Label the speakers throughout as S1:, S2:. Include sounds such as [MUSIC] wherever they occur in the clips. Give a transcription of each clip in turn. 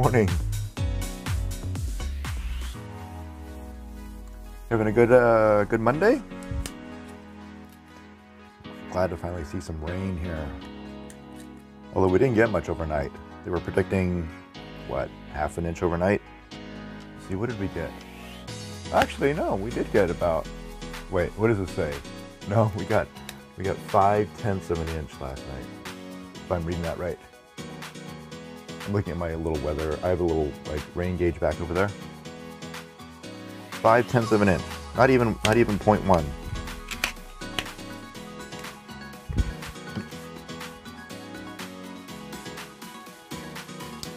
S1: Morning. Having a good uh, good Monday? Glad to finally see some rain here. Although we didn't get much overnight. They were predicting, what, half an inch overnight? Let's see, what did we get? Actually, no, we did get about, wait, what does it say? No, we got, we got five tenths of an inch last night, if I'm reading that right. Looking at my little weather. I have a little like rain gauge back over there. Five tenths of an inch. Not even not even 0.1.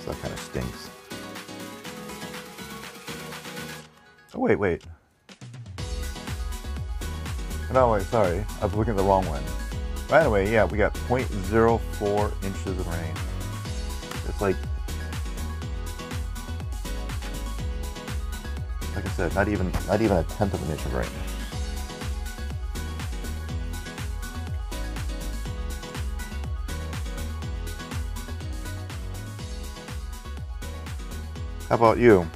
S1: So that kind of stinks. Oh wait, wait. No wait, sorry. I was looking at the wrong one. By the way, yeah, we got 0.04 inches of rain. It's like, like I said, not even not even a tenth of an inch of rain. How about you?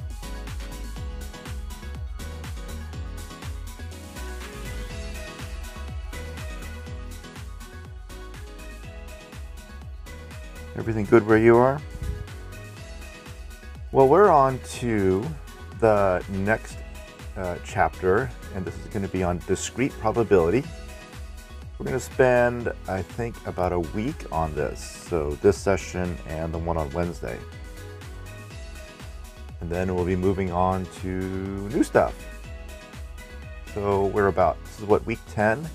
S1: Everything good where you are? Well, we're on to the next uh, chapter, and this is going to be on discrete probability. We're going to spend, I think, about a week on this. So, this session and the one on Wednesday. And then we'll be moving on to new stuff. So, we're about, this is what, week 10?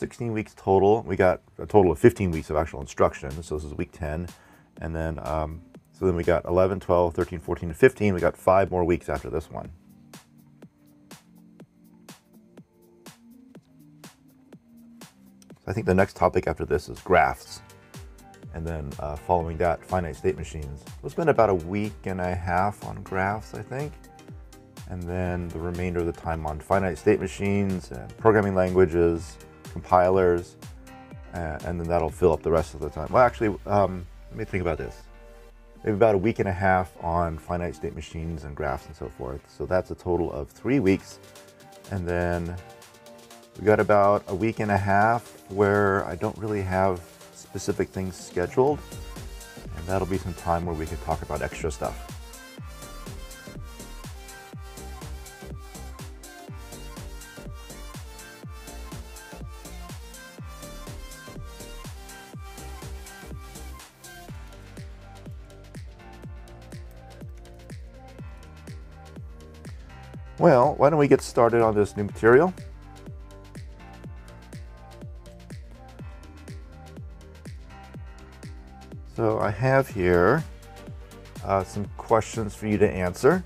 S1: 16 weeks total. We got a total of 15 weeks of actual instruction. So this is week 10. And then, um, so then we got 11, 12, 13, 14, and 15. We got five more weeks after this one. So I think the next topic after this is graphs. And then uh, following that, finite state machines. We'll spend about a week and a half on graphs, I think. And then the remainder of the time on finite state machines and programming languages, compilers, uh, and then that'll fill up the rest of the time. Well, actually, um, let me think about this. Maybe about a week and a half on finite state machines and graphs and so forth. So that's a total of three weeks. And then we got about a week and a half where I don't really have specific things scheduled. And that'll be some time where we can talk about extra stuff. Well, why don't we get started on this new material? So I have here uh, some questions for you to answer.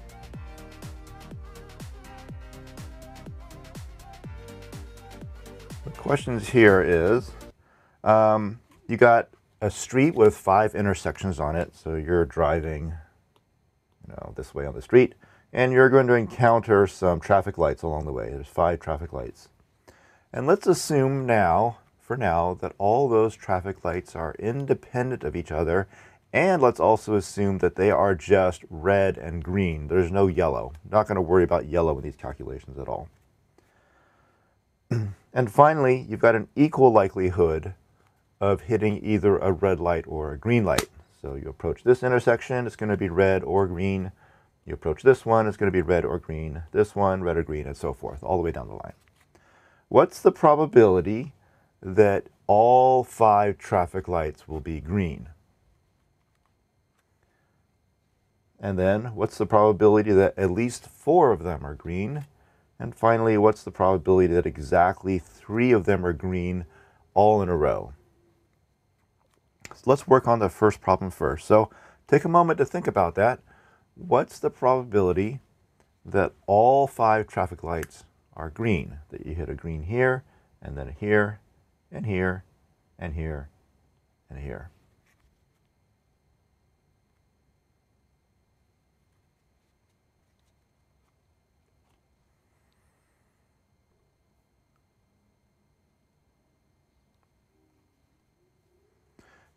S1: The questions here is, um, you got a street with five intersections on it. So you're driving, you know, this way on the street and you're going to encounter some traffic lights along the way. There's five traffic lights. And let's assume now, for now, that all those traffic lights are independent of each other. And let's also assume that they are just red and green. There's no yellow. Not going to worry about yellow in these calculations at all. [CLEARS THROAT] and finally, you've got an equal likelihood of hitting either a red light or a green light. So you approach this intersection, it's going to be red or green. You approach this one, it's going to be red or green. This one, red or green, and so forth, all the way down the line. What's the probability that all five traffic lights will be green? And then, what's the probability that at least four of them are green? And finally, what's the probability that exactly three of them are green all in a row? So let's work on the first problem first. So take a moment to think about that what's the probability that all five traffic lights are green? That you hit a green here, and then here, and here, and here, and here.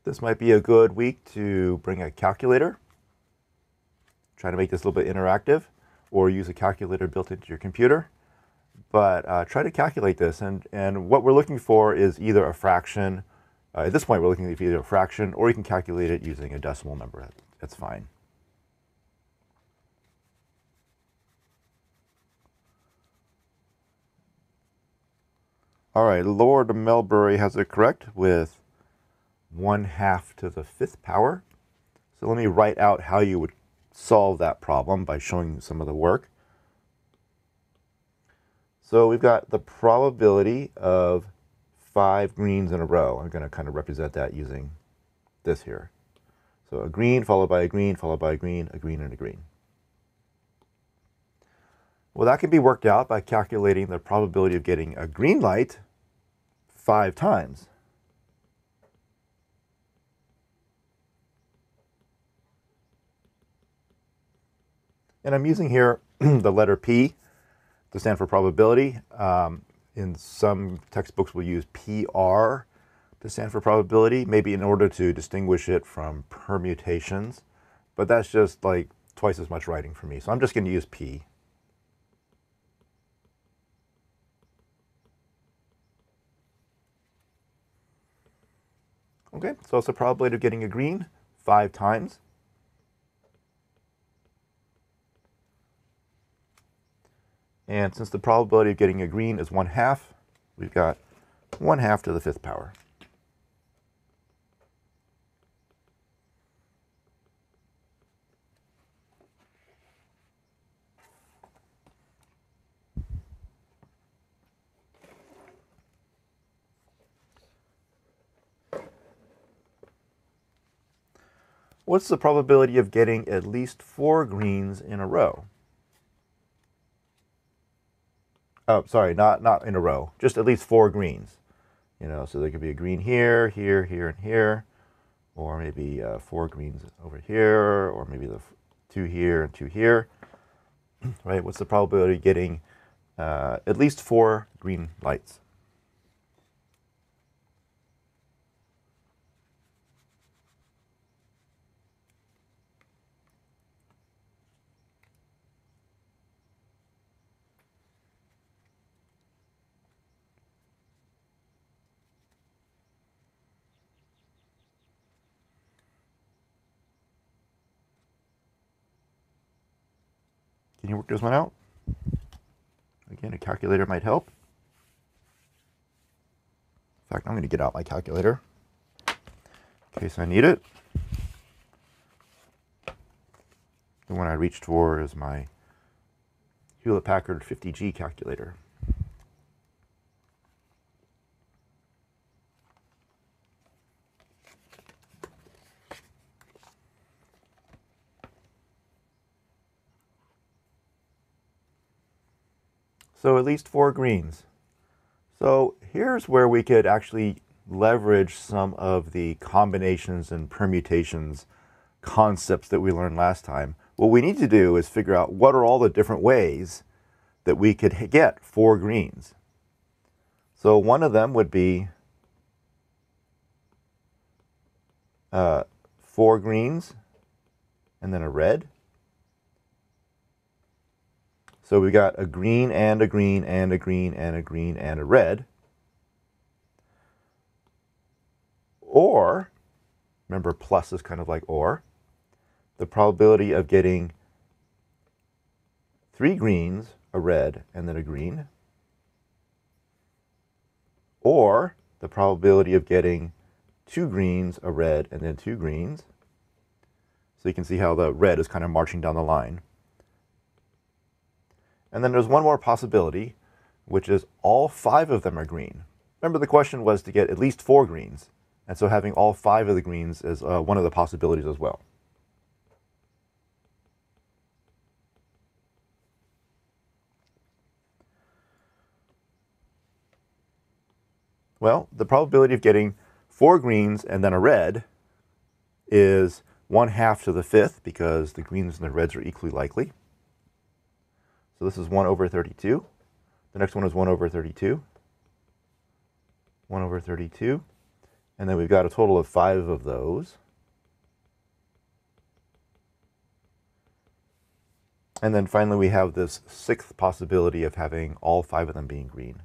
S1: This might be a good week to bring a calculator try to make this a little bit interactive or use a calculator built into your computer. But uh, try to calculate this. And, and what we're looking for is either a fraction. Uh, at this point, we're looking for either a fraction or you can calculate it using a decimal number. That's fine. All right, Lord Melbury has it correct with 1 half to the fifth power. So let me write out how you would solve that problem by showing some of the work. So we've got the probability of five greens in a row. I'm going to kind of represent that using this here. So a green followed by a green followed by a green, a green and a green. Well, that can be worked out by calculating the probability of getting a green light five times. And I'm using here [CLEARS THROAT] the letter P to stand for probability. Um, in some textbooks, we'll use PR to stand for probability, maybe in order to distinguish it from permutations. But that's just like twice as much writing for me. So I'm just going to use P. Okay, so it's the probability of getting a green five times. And since the probability of getting a green is 1 half, we've got 1 half to the fifth power. What's the probability of getting at least four greens in a row? Oh, sorry, not, not in a row, just at least four greens. You know, so there could be a green here, here, here, and here, or maybe uh, four greens over here, or maybe the two here and two here, [CLEARS THROAT] right? What's the probability of getting uh, at least four green lights? Work this one out? Again, a calculator might help. In fact, I'm going to get out my calculator in case I need it. The one I reached for is my Hewlett Packard 50G calculator. So at least four greens. So here's where we could actually leverage some of the combinations and permutations concepts that we learned last time. What we need to do is figure out what are all the different ways that we could get four greens. So one of them would be uh, four greens and then a red. So we got a green and a green and a green and a green and a red. Or, remember plus is kind of like or, the probability of getting three greens, a red, and then a green. Or the probability of getting two greens, a red, and then two greens. So you can see how the red is kind of marching down the line. And then there's one more possibility, which is all five of them are green. Remember, the question was to get at least four greens. And so having all five of the greens is uh, one of the possibilities as well. Well, the probability of getting four greens and then a red is one half to the fifth because the greens and the reds are equally likely. So this is 1 over 32. The next one is 1 over 32. 1 over 32. And then we've got a total of 5 of those. And then finally, we have this sixth possibility of having all five of them being green.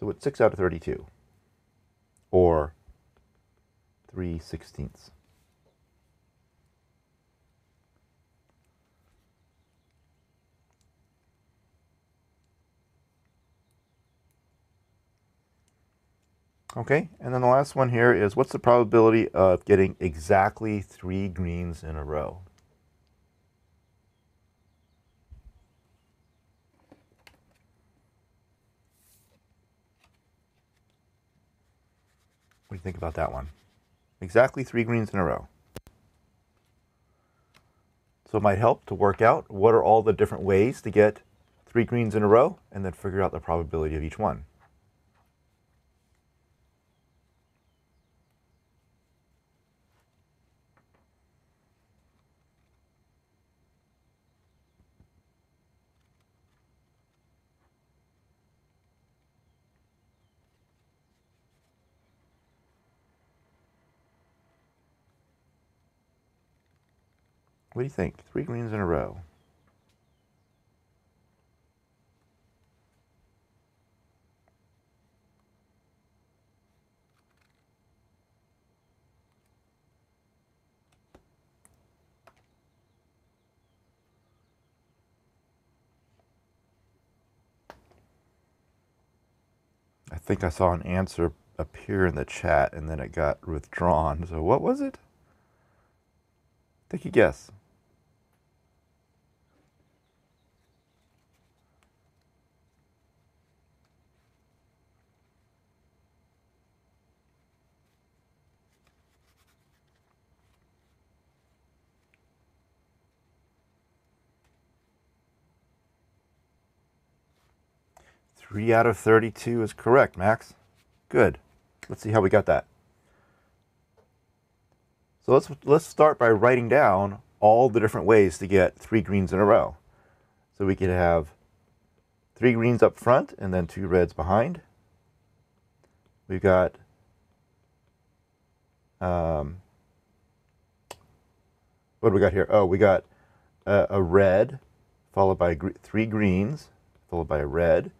S1: So it's 6 out of 32, or 3 sixteenths. Okay, and then the last one here is what's the probability of getting exactly three greens in a row? What do you think about that one? Exactly three greens in a row. So it might help to work out what are all the different ways to get three greens in a row and then figure out the probability of each one. What do you think? Three greens in a row. I think I saw an answer appear in the chat and then it got withdrawn. So what was it? Take a guess. Three out of 32 is correct, Max. Good. Let's see how we got that. So let's, let's start by writing down all the different ways to get three greens in a row. So we could have three greens up front and then two reds behind. We've got um, what do we got here? Oh, we got a, red followed by three greens followed by a red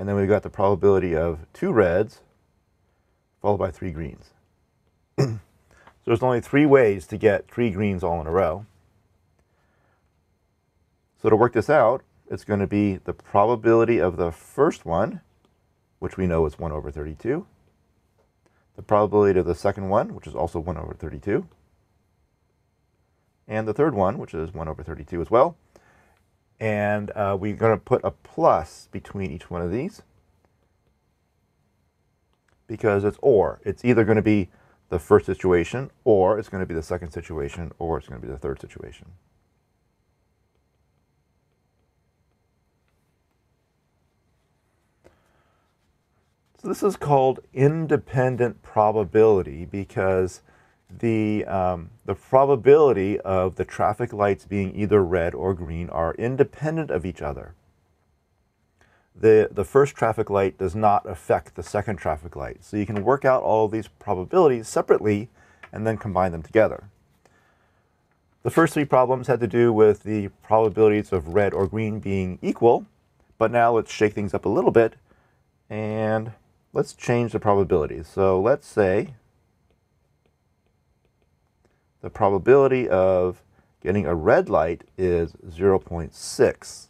S1: and then we've got the probability of two reds followed by three greens. [CLEARS THROAT] so there's only three ways to get three greens all in a row. So to work this out, it's going to be the probability of the first one, which we know is 1 over 32, the probability of the second one, which is also 1 over 32, and the third one, which is 1 over 32 as well, and uh, we're going to put a plus between each one of these because it's or. It's either going to be the first situation, or it's going to be the second situation, or it's going to be the third situation. So this is called independent probability because the, um, the probability of the traffic lights being either red or green are independent of each other. The, the first traffic light does not affect the second traffic light. So you can work out all these probabilities separately and then combine them together. The first three problems had to do with the probabilities of red or green being equal, but now let's shake things up a little bit and let's change the probabilities. So let's say the probability of getting a red light is 0.6. It's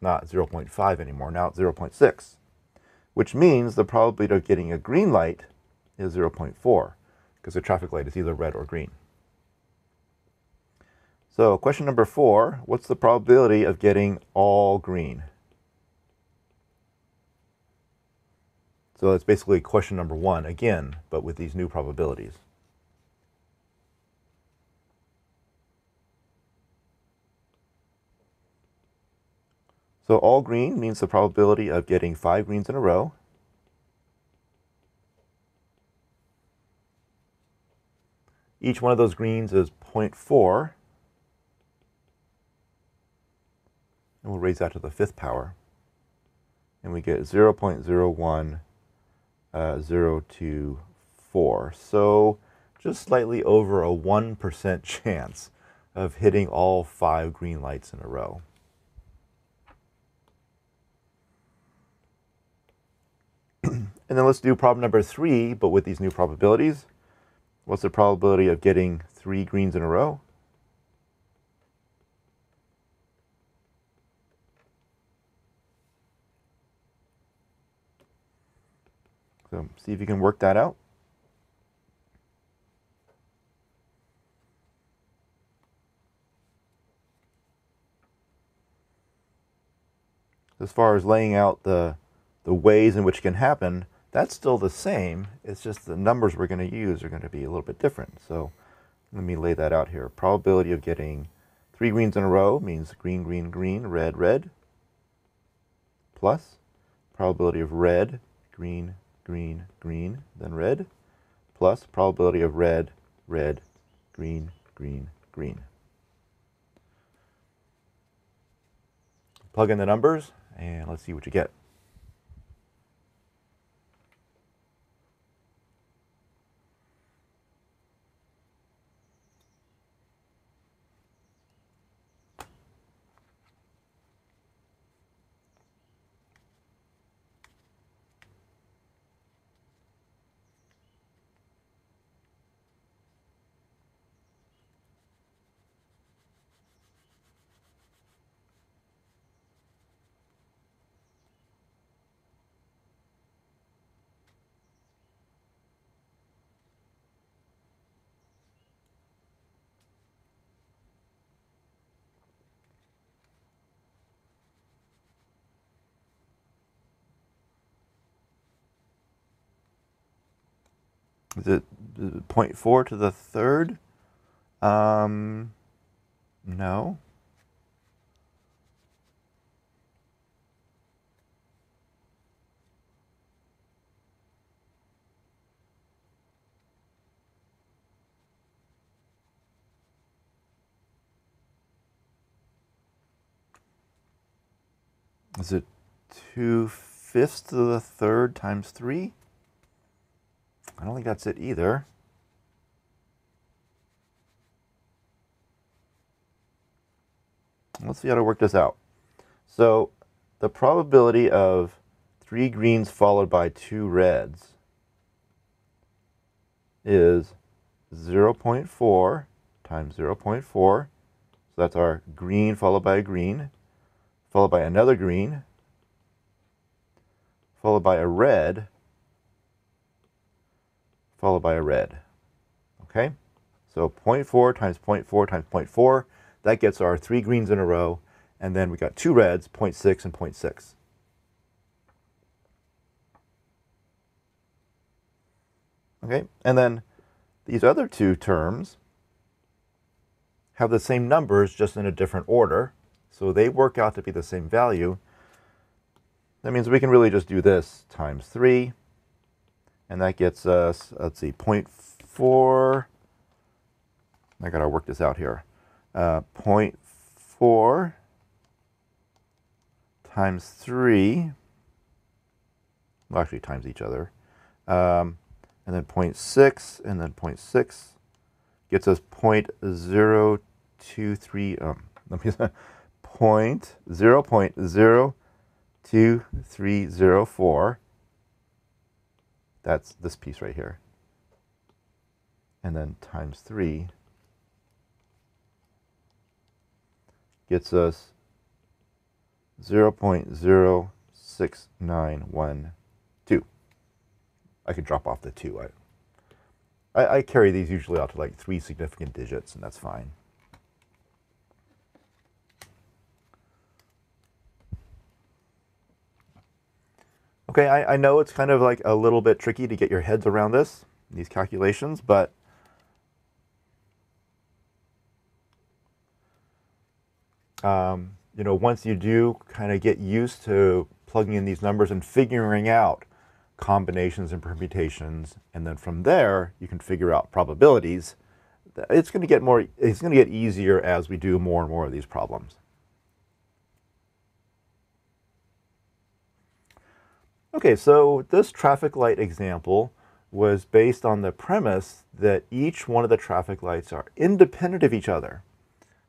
S1: not 0.5 anymore, now it's 0.6, which means the probability of getting a green light is 0.4, because the traffic light is either red or green. So question number four, what's the probability of getting all green? So that's basically question number one again, but with these new probabilities. So all green means the probability of getting five greens in a row. Each one of those greens is 0.4. And we'll raise that to the fifth power. And we get 0 0.01024. Uh, so just slightly over a 1% [LAUGHS] chance of hitting all five green lights in a row. And then let's do problem number three, but with these new probabilities. What's the probability of getting three greens in a row? So see if you can work that out. As far as laying out the, the ways in which it can happen, that's still the same. It's just the numbers we're going to use are going to be a little bit different. So let me lay that out here. Probability of getting three greens in a row means green, green, green, red, red, plus probability of red, green, green, green, then red, plus probability of red, red, green, green, green. Plug in the numbers and let's see what you get. Is it 0.4 to the third? Um, no. Is it 2 fifths to the third times 3? I don't think that's it either. Let's see how to work this out. So the probability of three greens followed by two reds is 0.4 times 0.4. So that's our green followed by a green, followed by another green, followed by a red, followed by a red. Okay, so 0.4 times 0.4 times 0.4, that gets our three greens in a row, and then we got two reds, 0.6 and 0.6. Okay, and then these other two terms have the same numbers, just in a different order. So they work out to be the same value. That means we can really just do this times 3 and that gets us, let's see, 0.4. I got to work this out here. Uh, 0.4 times 3, well, actually times each other, um, and then 0.6, and then 0.6 gets us 0.023, um, [LAUGHS] let me point, 0 0.02304 that's this piece right here. And then times 3 gets us 0 0.06912. I could drop off the 2. I, I, I carry these usually out to like three significant digits, and that's fine. Okay, I, I know it's kind of like a little bit tricky to get your heads around this, these calculations, but um, you know, once you do kind of get used to plugging in these numbers and figuring out combinations and permutations, and then from there you can figure out probabilities. It's going to get more. It's going to get easier as we do more and more of these problems. Okay, so this traffic light example was based on the premise that each one of the traffic lights are independent of each other.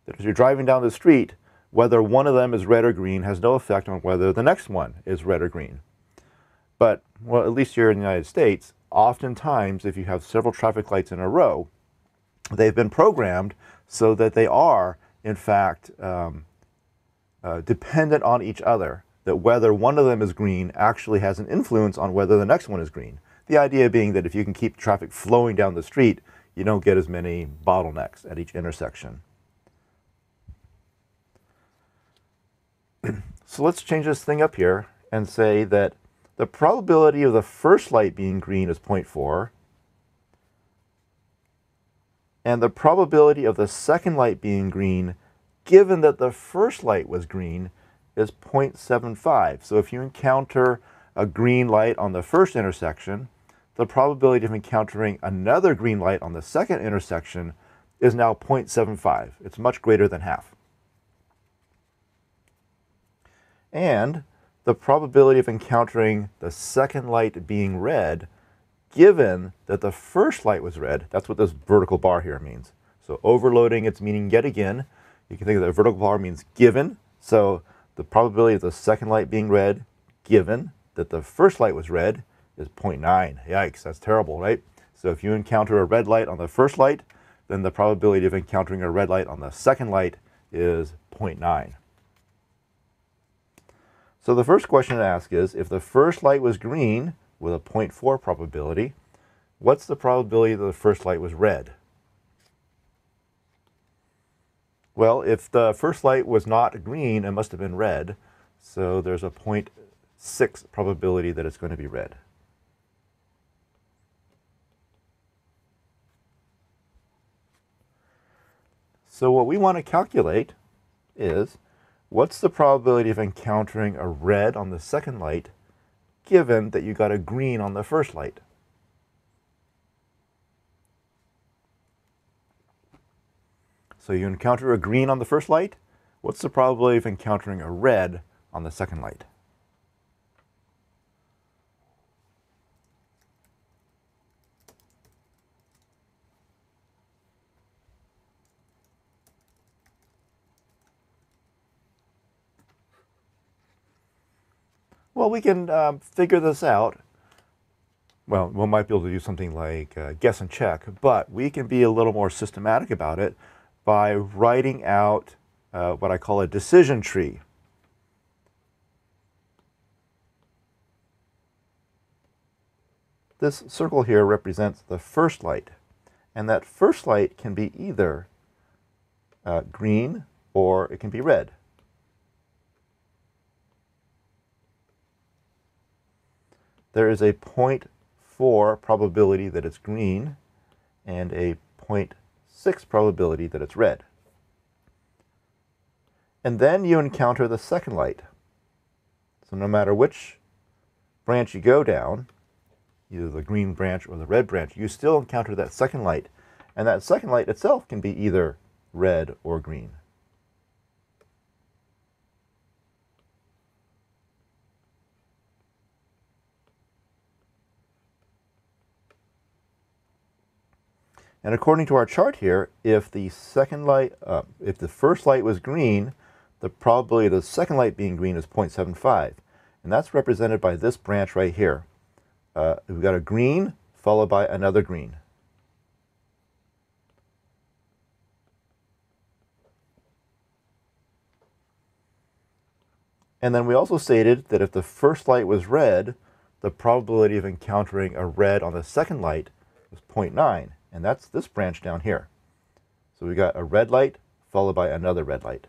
S1: that as you're driving down the street, whether one of them is red or green has no effect on whether the next one is red or green. But, well, at least here in the United States, oftentimes if you have several traffic lights in a row, they've been programmed so that they are, in fact, um, uh, dependent on each other, that whether one of them is green actually has an influence on whether the next one is green. The idea being that if you can keep traffic flowing down the street, you don't get as many bottlenecks at each intersection. [CLEARS THROAT] so let's change this thing up here and say that the probability of the first light being green is 0.4, and the probability of the second light being green, given that the first light was green, is 0.75. So if you encounter a green light on the first intersection, the probability of encountering another green light on the second intersection is now 0.75. It's much greater than half. And the probability of encountering the second light being red, given that the first light was red, that's what this vertical bar here means. So overloading its meaning yet again. You can think of the vertical bar means given. So the probability of the second light being red, given that the first light was red, is 0.9. Yikes, that's terrible, right? So if you encounter a red light on the first light, then the probability of encountering a red light on the second light is 0.9. So the first question to ask is, if the first light was green with a 0.4 probability, what's the probability that the first light was red? Well, if the first light was not green, it must have been red. So there's a 0.6 probability that it's going to be red. So what we want to calculate is what's the probability of encountering a red on the second light given that you got a green on the first light? So you encounter a green on the first light. What's the probability of encountering a red on the second light? Well, we can uh, figure this out. Well, we might be able to do something like uh, guess and check, but we can be a little more systematic about it by writing out uh, what I call a decision tree. This circle here represents the first light, and that first light can be either uh, green or it can be red. there is a 0.4 probability that it's green and a 0.6 probability that it's red. And then you encounter the second light. So no matter which branch you go down, either the green branch or the red branch, you still encounter that second light. And that second light itself can be either red or green. And according to our chart here, if the second light, uh, if the first light was green, the probability of the second light being green is 0.75. And that's represented by this branch right here. Uh, we've got a green followed by another green. And then we also stated that if the first light was red, the probability of encountering a red on the second light was 0.9 and that's this branch down here. So we got a red light followed by another red light.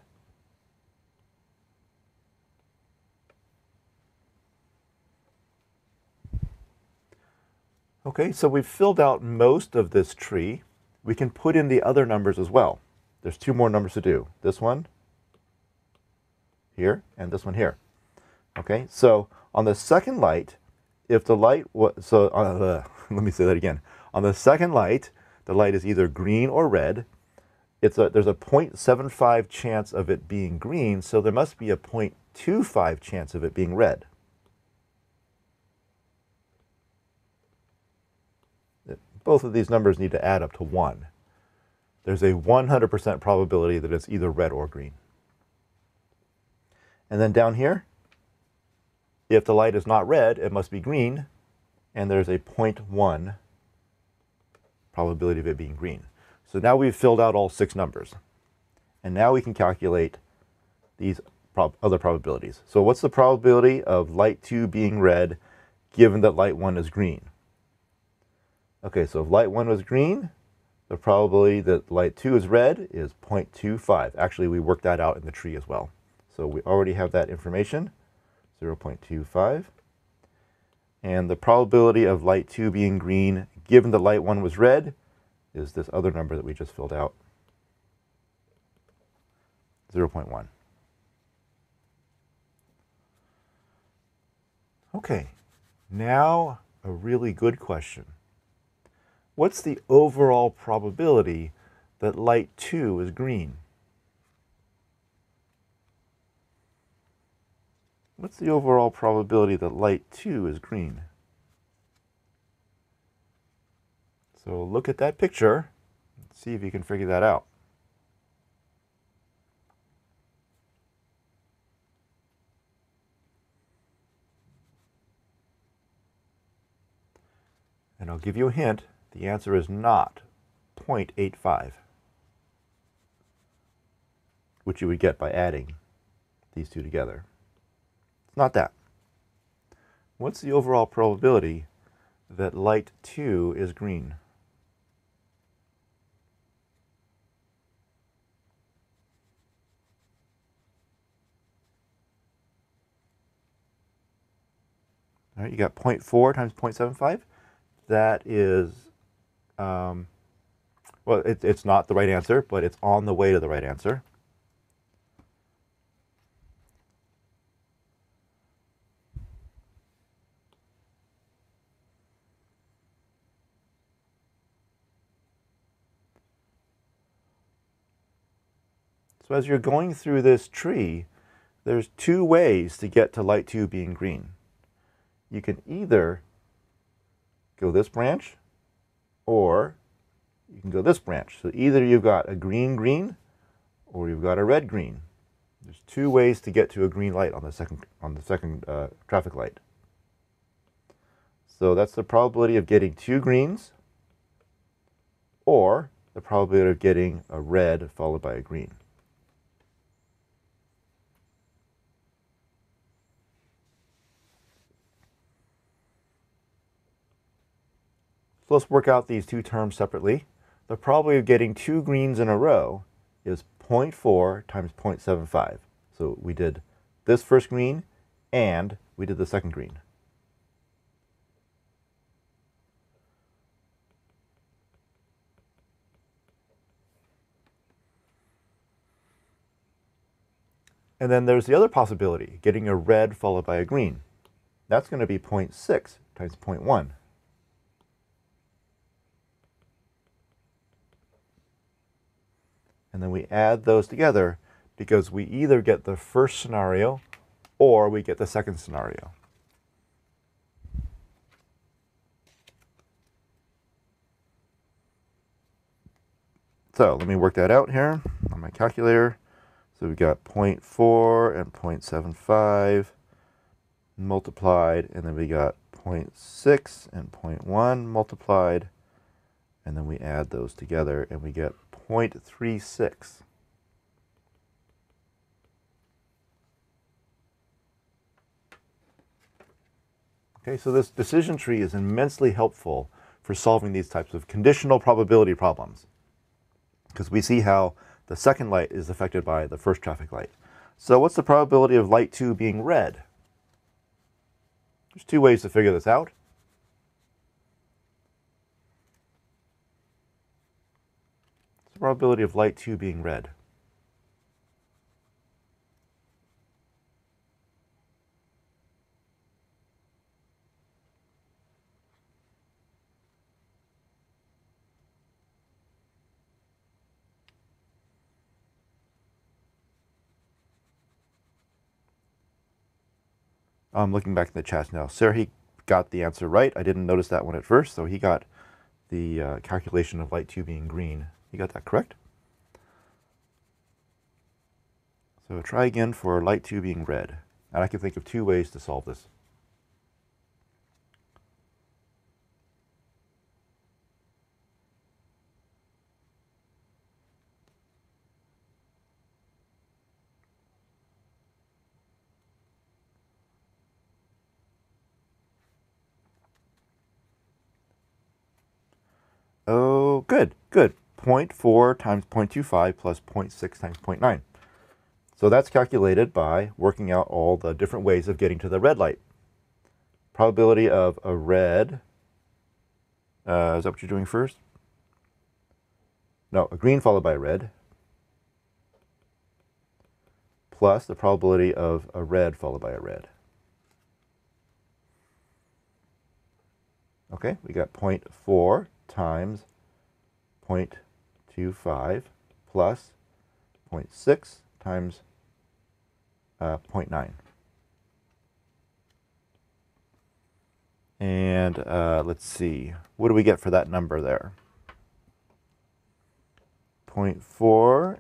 S1: Okay, so we've filled out most of this tree. We can put in the other numbers as well. There's two more numbers to do. This one here and this one here. Okay, so on the second light, if the light was, so uh, [LAUGHS] let me say that again. On the second light, the light is either green or red. It's a, there's a 0.75 chance of it being green, so there must be a 0.25 chance of it being red. Both of these numbers need to add up to 1. there's a 100% probability that it's either red or green. And then down here, if the light is not red, it must be green, and there's a 0.1 probability of it being green. So now we've filled out all six numbers. And now we can calculate these prob other probabilities. So what's the probability of light 2 being red given that light 1 is green? Okay, so if light 1 was green, the probability that light 2 is red is 0.25. Actually, we worked that out in the tree as well. So we already have that information, 0.25. And the probability of light 2 being green, given the light 1 was red, is this other number that we just filled out, 0.1. Okay, now a really good question. What's the overall probability that light 2 is green? What's the overall probability that light 2 is green? So look at that picture, and see if you can figure that out. And I'll give you a hint, the answer is not 0.85, which you would get by adding these two together. It's not that. What's the overall probability that light 2 is green? All right, you got 0.4 times 0.75. That is, um, well, it, it's not the right answer, but it's on the way to the right answer. So as you're going through this tree, there's two ways to get to light 2 being green you can either go this branch or you can go this branch. So either you've got a green green or you've got a red green. There's two ways to get to a green light on the second on the second uh, traffic light. So that's the probability of getting two greens or the probability of getting a red followed by a green. So let's work out these two terms separately. The probability of getting two greens in a row is 0.4 times 0.75. So we did this first green and we did the second green. And then there's the other possibility, getting a red followed by a green. That's going to be 0.6 times 0.1. and then we add those together because we either get the first scenario or we get the second scenario. So let me work that out here on my calculator. So we've got 0.4 and 0.75 multiplied, and then we got 0.6 and 0.1 multiplied, and then we add those together and we get 0.36. Okay, so this decision tree is immensely helpful for solving these types of conditional probability problems because we see how the second light is affected by the first traffic light. So what's the probability of light 2 being red? There's two ways to figure this out. Probability of light 2 being red? I'm looking back in the chat now. He got the answer right. I didn't notice that one at first, so he got the uh, calculation of light 2 being green. You got that correct? So try again for light 2 being red. And I can think of two ways to solve this. Oh, good, good. 0.4 times 0.25 plus 0.6 times 0.9. So that's calculated by working out all the different ways of getting to the red light. Probability of a red, uh, is that what you're doing first? No, a green followed by a red, plus the probability of a red followed by a red. Okay, we got 0.4 times 0.25 plus 0.6 times uh, 0.9. And uh, let's see, what do we get for that number there? 0.4,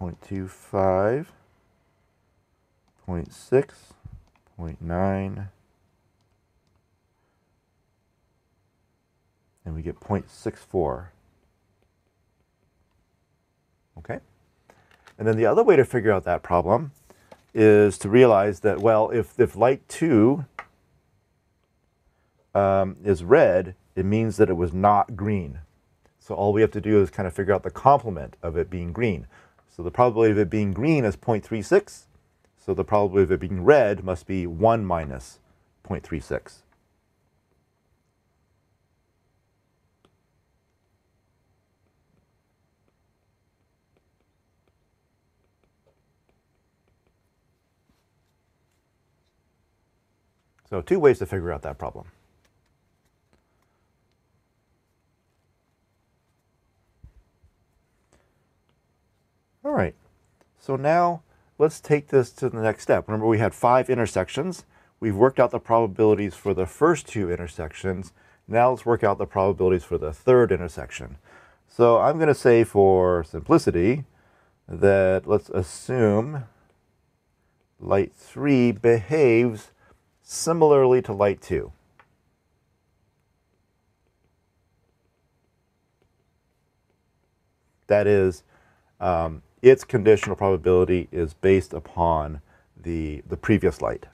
S1: 0.25, 0.6, 0.9, and we get 0.64. Okay? And then the other way to figure out that problem is to realize that, well, if, if light 2 um, is red, it means that it was not green. So all we have to do is kind of figure out the complement of it being green. So the probability of it being green is 0.36. So the probability of it being red must be 1 minus 0.36. So two ways to figure out that problem. All right, so now let's take this to the next step. Remember we had five intersections. We've worked out the probabilities for the first two intersections. Now let's work out the probabilities for the third intersection. So I'm going to say for simplicity that let's assume light 3 behaves similarly to light 2. That is, um, its conditional probability is based upon the, the previous light.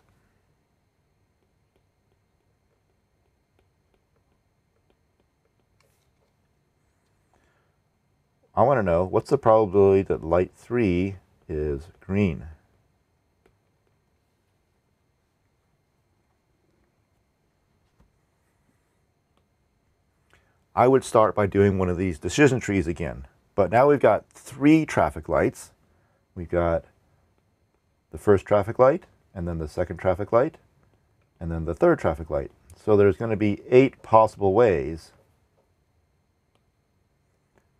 S1: I want to know what's the probability that light 3 is green? I would start by doing one of these decision trees again. But now we've got three traffic lights. We've got the first traffic light, and then the second traffic light, and then the third traffic light. So there's going to be eight possible ways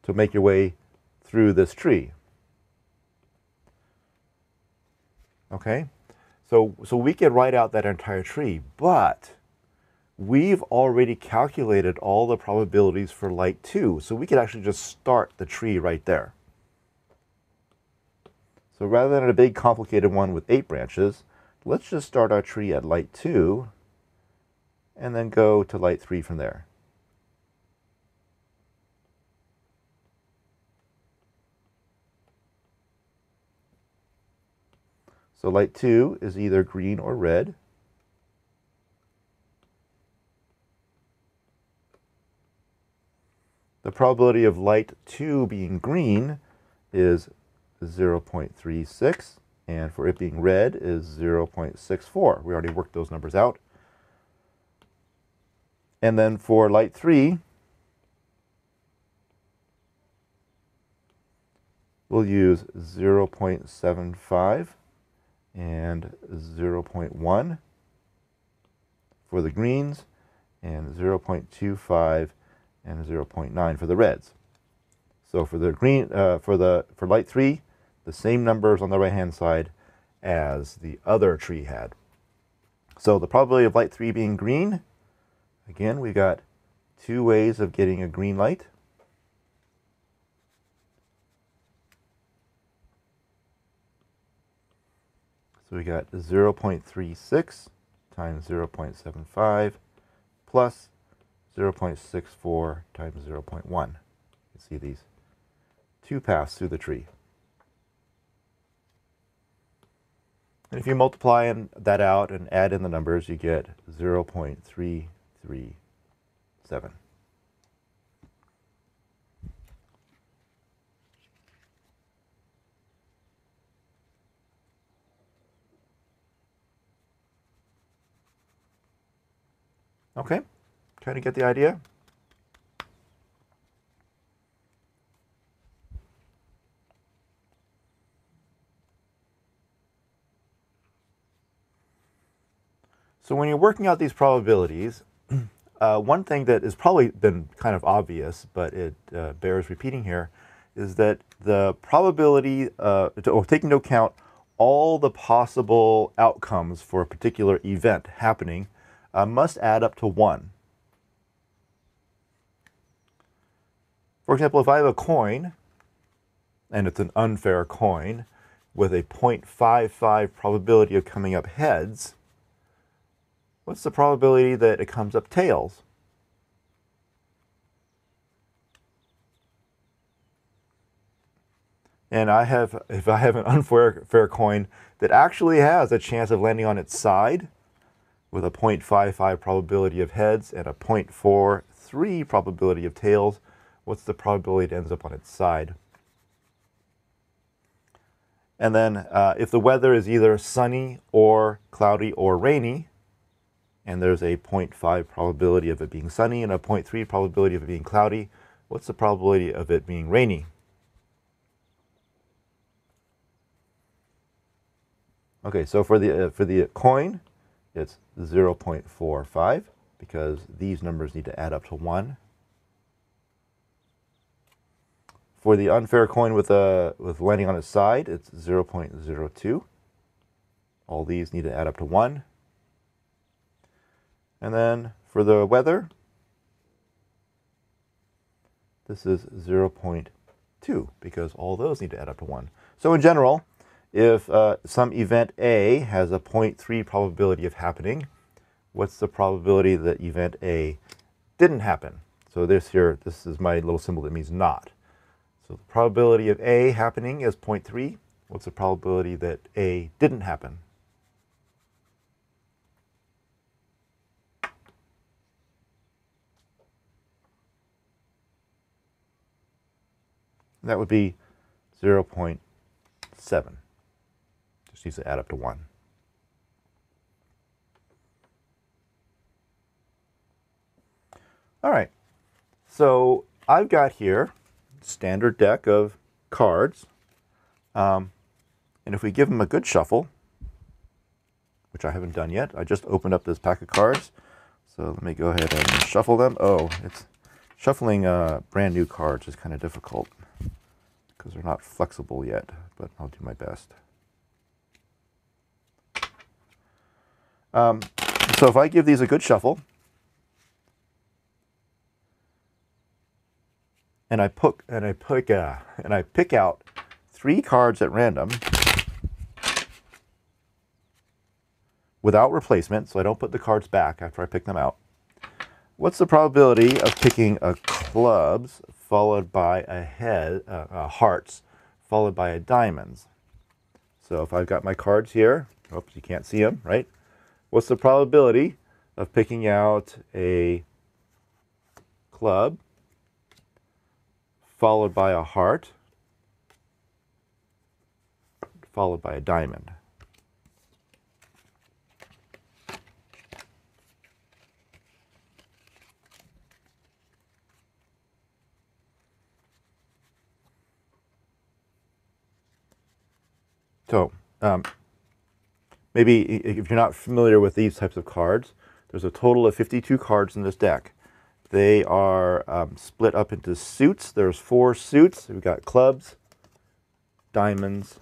S1: to make your way through this tree. Okay, so, so we can write out that entire tree, but we've already calculated all the probabilities for light 2, so we could actually just start the tree right there. So rather than a big complicated one with eight branches, let's just start our tree at light 2 and then go to light 3 from there. So light 2 is either green or red. The probability of light 2 being green is 0.36, and for it being red is 0.64. We already worked those numbers out. And then for light 3, we'll use 0.75 and 0.1 for the greens and 0.25 and 0.9 for the reds. So for the green, uh, for the for light three, the same numbers on the right hand side as the other tree had. So the probability of light three being green, again, we got two ways of getting a green light. So we got 0.36 times 0.75 plus 0.64 times 0.1. You see these two paths through the tree. And if you multiply that out and add in the numbers, you get 0.337. Okay, trying to get the idea? So when you're working out these probabilities, [CLEARS THROAT] uh, one thing that has probably been kind of obvious, but it uh, bears repeating here, is that the probability, uh, taking into account all the possible outcomes for a particular event happening, uh, must add up to 1. For example, if I have a coin, and it's an unfair coin, with a 0.55 probability of coming up heads, what's the probability that it comes up tails? And I have, if I have an unfair fair coin that actually has a chance of landing on its side with a 0.55 probability of heads and a 0.43 probability of tails, what's the probability it ends up on its side? And then uh, if the weather is either sunny or cloudy or rainy, and there's a 0.5 probability of it being sunny and a 0.3 probability of it being cloudy, what's the probability of it being rainy? Okay, so for the uh, for the coin, it's 0.45 because these numbers need to add up to 1. For the unfair coin with a uh, with landing on its side, it's 0.02. All these need to add up to 1. And then for the weather, this is 0.2 because all those need to add up to 1. So in general, if uh, some event A has a 0.3 probability of happening, what's the probability that event A didn't happen? So this here, this is my little symbol that means not. So the probability of A happening is 0.3. What's the probability that A didn't happen? That would be 0.7. Just needs to add up to 1. All right, so I've got here standard deck of cards. Um, and if we give them a good shuffle, which I haven't done yet, I just opened up this pack of cards. So let me go ahead and shuffle them. Oh, it's shuffling uh, brand new cards is kind of difficult because they're not flexible yet, but I'll do my best. Um, so if I give these a good shuffle, and I pick and I pick uh, and I pick out three cards at random without replacement, so I don't put the cards back after I pick them out. What's the probability of picking a clubs followed by a head, uh, uh, hearts, followed by a diamonds? So if I've got my cards here, oops, you can't see them, right? What's the probability of picking out a club followed by a heart followed by a diamond? So um, maybe if you're not familiar with these types of cards, there's a total of 52 cards in this deck. They are um, split up into suits. There's four suits. We've got clubs, diamonds,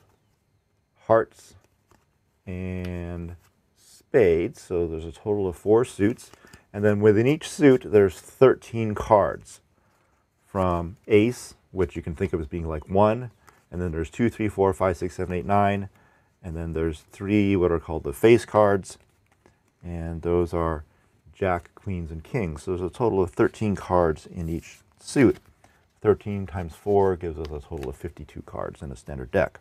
S1: hearts, and spades. So there's a total of four suits. And then within each suit, there's 13 cards from ace, which you can think of as being like one, and then there's two, three, four, five, six, seven, eight, nine, And then there's three what are called the face cards, and those are Jack, Queens, and Kings. So there's a total of 13 cards in each suit. 13 times 4 gives us a total of 52 cards in a standard deck.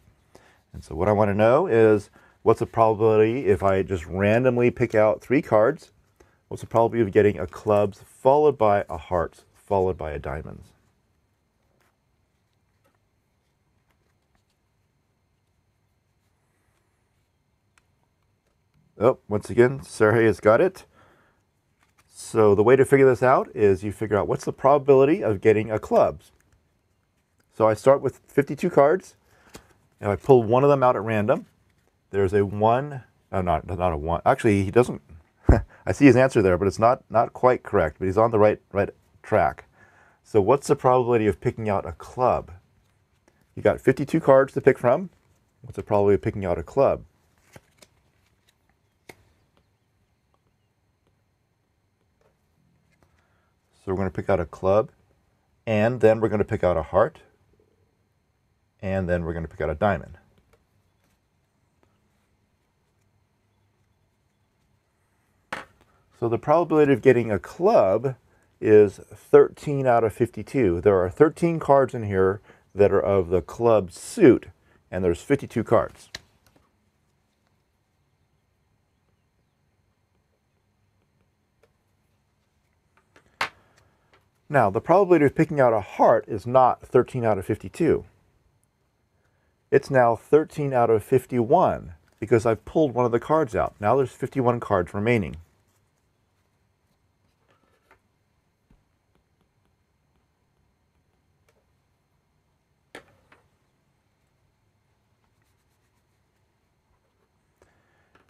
S1: And so what I want to know is what's the probability if I just randomly pick out three cards, what's the probability of getting a clubs followed by a hearts followed by a diamonds? Oh, once again, Sergey has got it. So the way to figure this out is you figure out what's the probability of getting a clubs. So I start with 52 cards, and I pull one of them out at random. There's a one, oh, not, not a one. Actually, he doesn't, [LAUGHS] I see his answer there, but it's not, not quite correct, but he's on the right, right track. So what's the probability of picking out a club? You got 52 cards to pick from. What's the probability of picking out a club? So we're going to pick out a club, and then we're going to pick out a heart, and then we're going to pick out a diamond. So the probability of getting a club is 13 out of 52. There are 13 cards in here that are of the club suit, and there's 52 cards. Now, the probability of picking out a heart is not 13 out of 52. It's now 13 out of 51 because I've pulled one of the cards out. Now there's 51 cards remaining.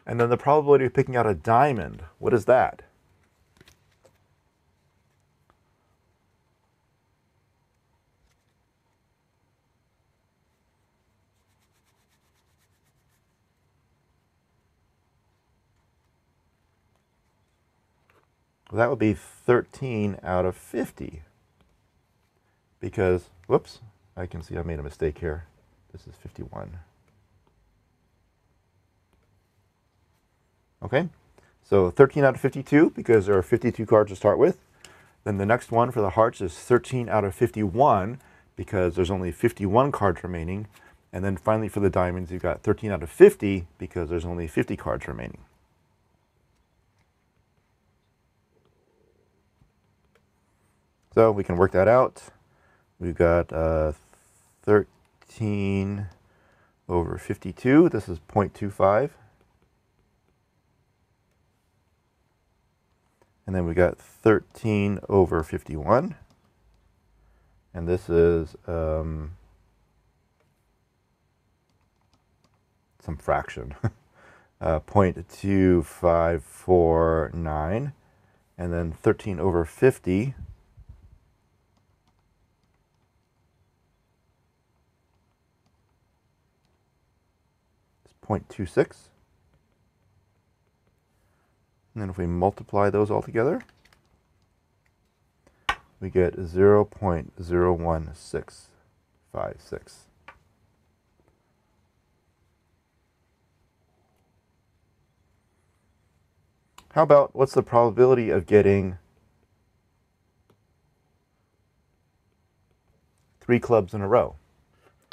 S1: And then the probability of picking out a diamond, what is that? Well, that would be 13 out of 50. Because, whoops, I can see I made a mistake here. This is 51. Okay, so 13 out of 52 because there are 52 cards to start with. Then the next one for the hearts is 13 out of 51 because there's only 51 cards remaining. And then finally for the diamonds, you've got 13 out of 50 because there's only 50 cards remaining. So we can work that out. We've got uh, 13 over 52. This is 0.25. And then we got 13 over 51. And this is um, some fraction. [LAUGHS] uh, 0.2549. And then 13 over 50 0.26. And then if we multiply those all together, we get 0 0.01656. How about what's the probability of getting three clubs in a row?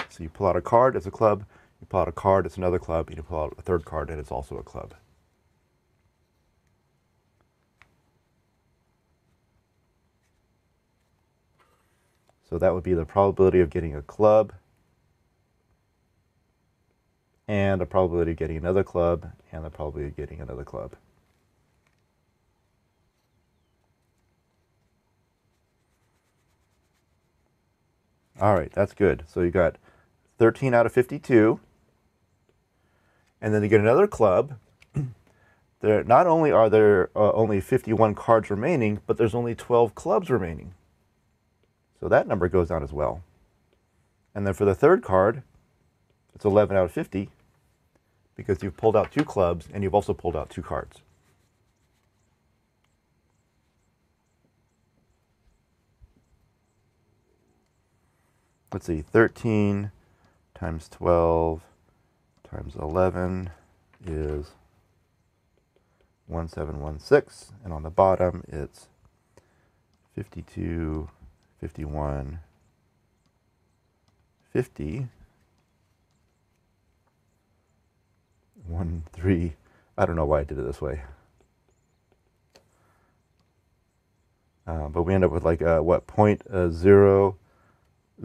S1: So you pull out a card, it's a club. Pull out a card, it's another club. You pull out a third card, and it's also a club. So that would be the probability of getting a club and a probability of getting another club and the probability of getting another club. All right, that's good. So you got 13 out of 52 and then to get another club, [CLEARS THROAT] there not only are there uh, only 51 cards remaining, but there's only 12 clubs remaining. So that number goes down as well. And then for the third card, it's 11 out of 50 because you've pulled out two clubs and you've also pulled out two cards. Let's see, 13 times 12 times 11 is 1716. And on the bottom, it's 52, 51, 50, 1, 3. I don't know why I did it this way. Uh, but we end up with like uh, what point uh, zero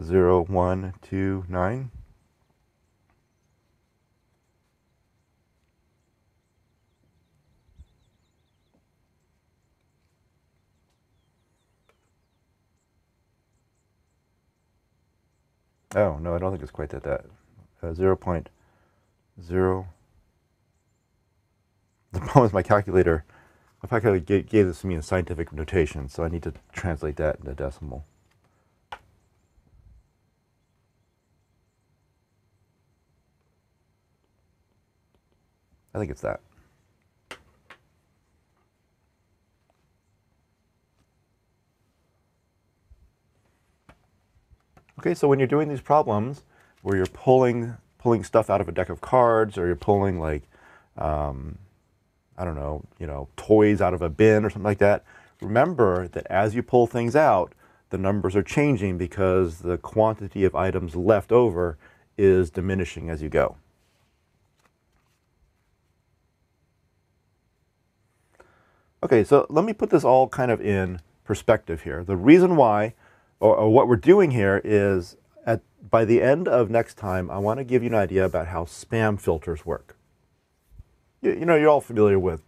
S1: zero one two nine. Oh no, I don't think it's quite at that. Uh, zero point zero. The [LAUGHS] problem is my calculator I could gave, gave this to me in scientific notation, so I need to translate that into decimal. I think it's that. Okay, so when you're doing these problems where you're pulling pulling stuff out of a deck of cards or you're pulling like um, I don't know, you know, toys out of a bin or something like that, remember that as you pull things out, the numbers are changing because the quantity of items left over is diminishing as you go. Okay, so let me put this all kind of in perspective here. The reason why, or, or what we're doing here is, at, by the end of next time, I want to give you an idea about how spam filters work you, you know, you're all familiar with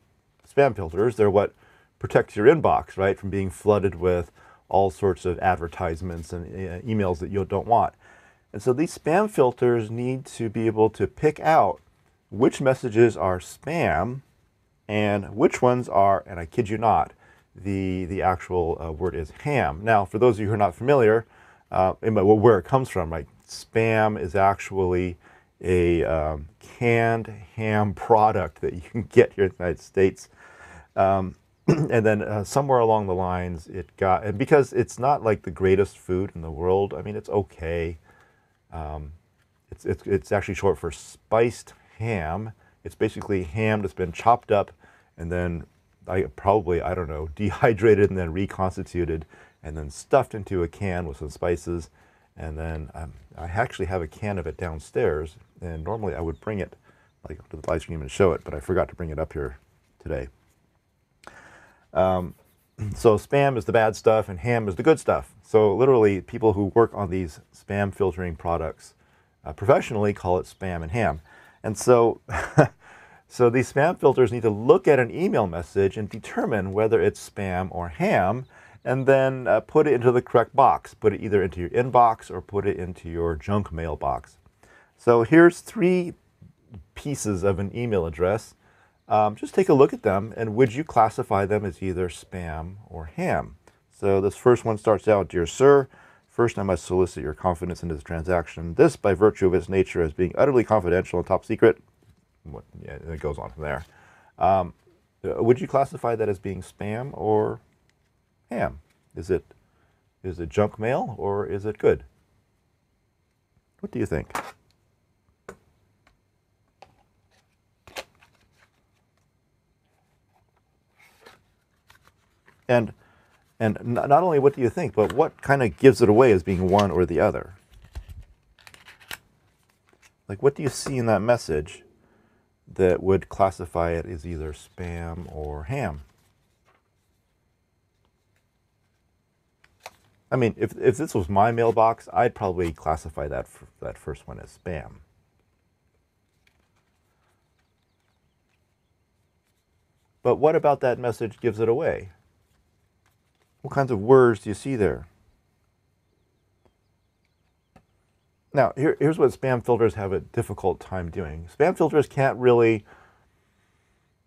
S1: spam filters. They're what protects your inbox, right, from being flooded with all sorts of advertisements and uh, emails that you don't want. And so these spam filters need to be able to pick out which messages are spam and which ones are, and I kid you not, the, the actual uh, word is ham. Now, for those of you who are not familiar, uh, where it comes from, right, spam is actually a um, canned ham product that you can get here in the United States. Um, [CLEARS THROAT] and then uh, somewhere along the lines, it got, and because it's not like the greatest food in the world, I mean, it's okay. Um, it's, it's, it's actually short for spiced ham. It's basically ham that's been chopped up and then I probably, I don't know, [LAUGHS] dehydrated and then reconstituted and then stuffed into a can with some spices and then um, I actually have a can of it downstairs. And normally I would bring it like to the live stream and show it, but I forgot to bring it up here today. Um, [CLEARS THROAT] so spam is the bad stuff and ham is the good stuff. So literally people who work on these spam filtering products uh, professionally call it spam and ham. And so, [LAUGHS] so these spam filters need to look at an email message and determine whether it's spam or ham and then uh, put it into the correct box. Put it either into your inbox or put it into your junk mail box. So here's three pieces of an email address. Um, just take a look at them and would you classify them as either spam or ham? So this first one starts out, Dear Sir, first I must solicit your confidence in this transaction. This, by virtue of its nature as being utterly confidential and top secret, yeah, it goes on from there. Um, uh, would you classify that as being spam or ham? Is it is it junk mail or is it good? What do you think? And and not only what do you think, but what kind of gives it away as being one or the other? Like what do you see in that message that would classify it as either spam or ham? I mean, if, if this was my mailbox, I'd probably classify that, that first one as spam. But what about that message gives it away? What kinds of words do you see there? Now, here, here's what spam filters have a difficult time doing. Spam filters can't really,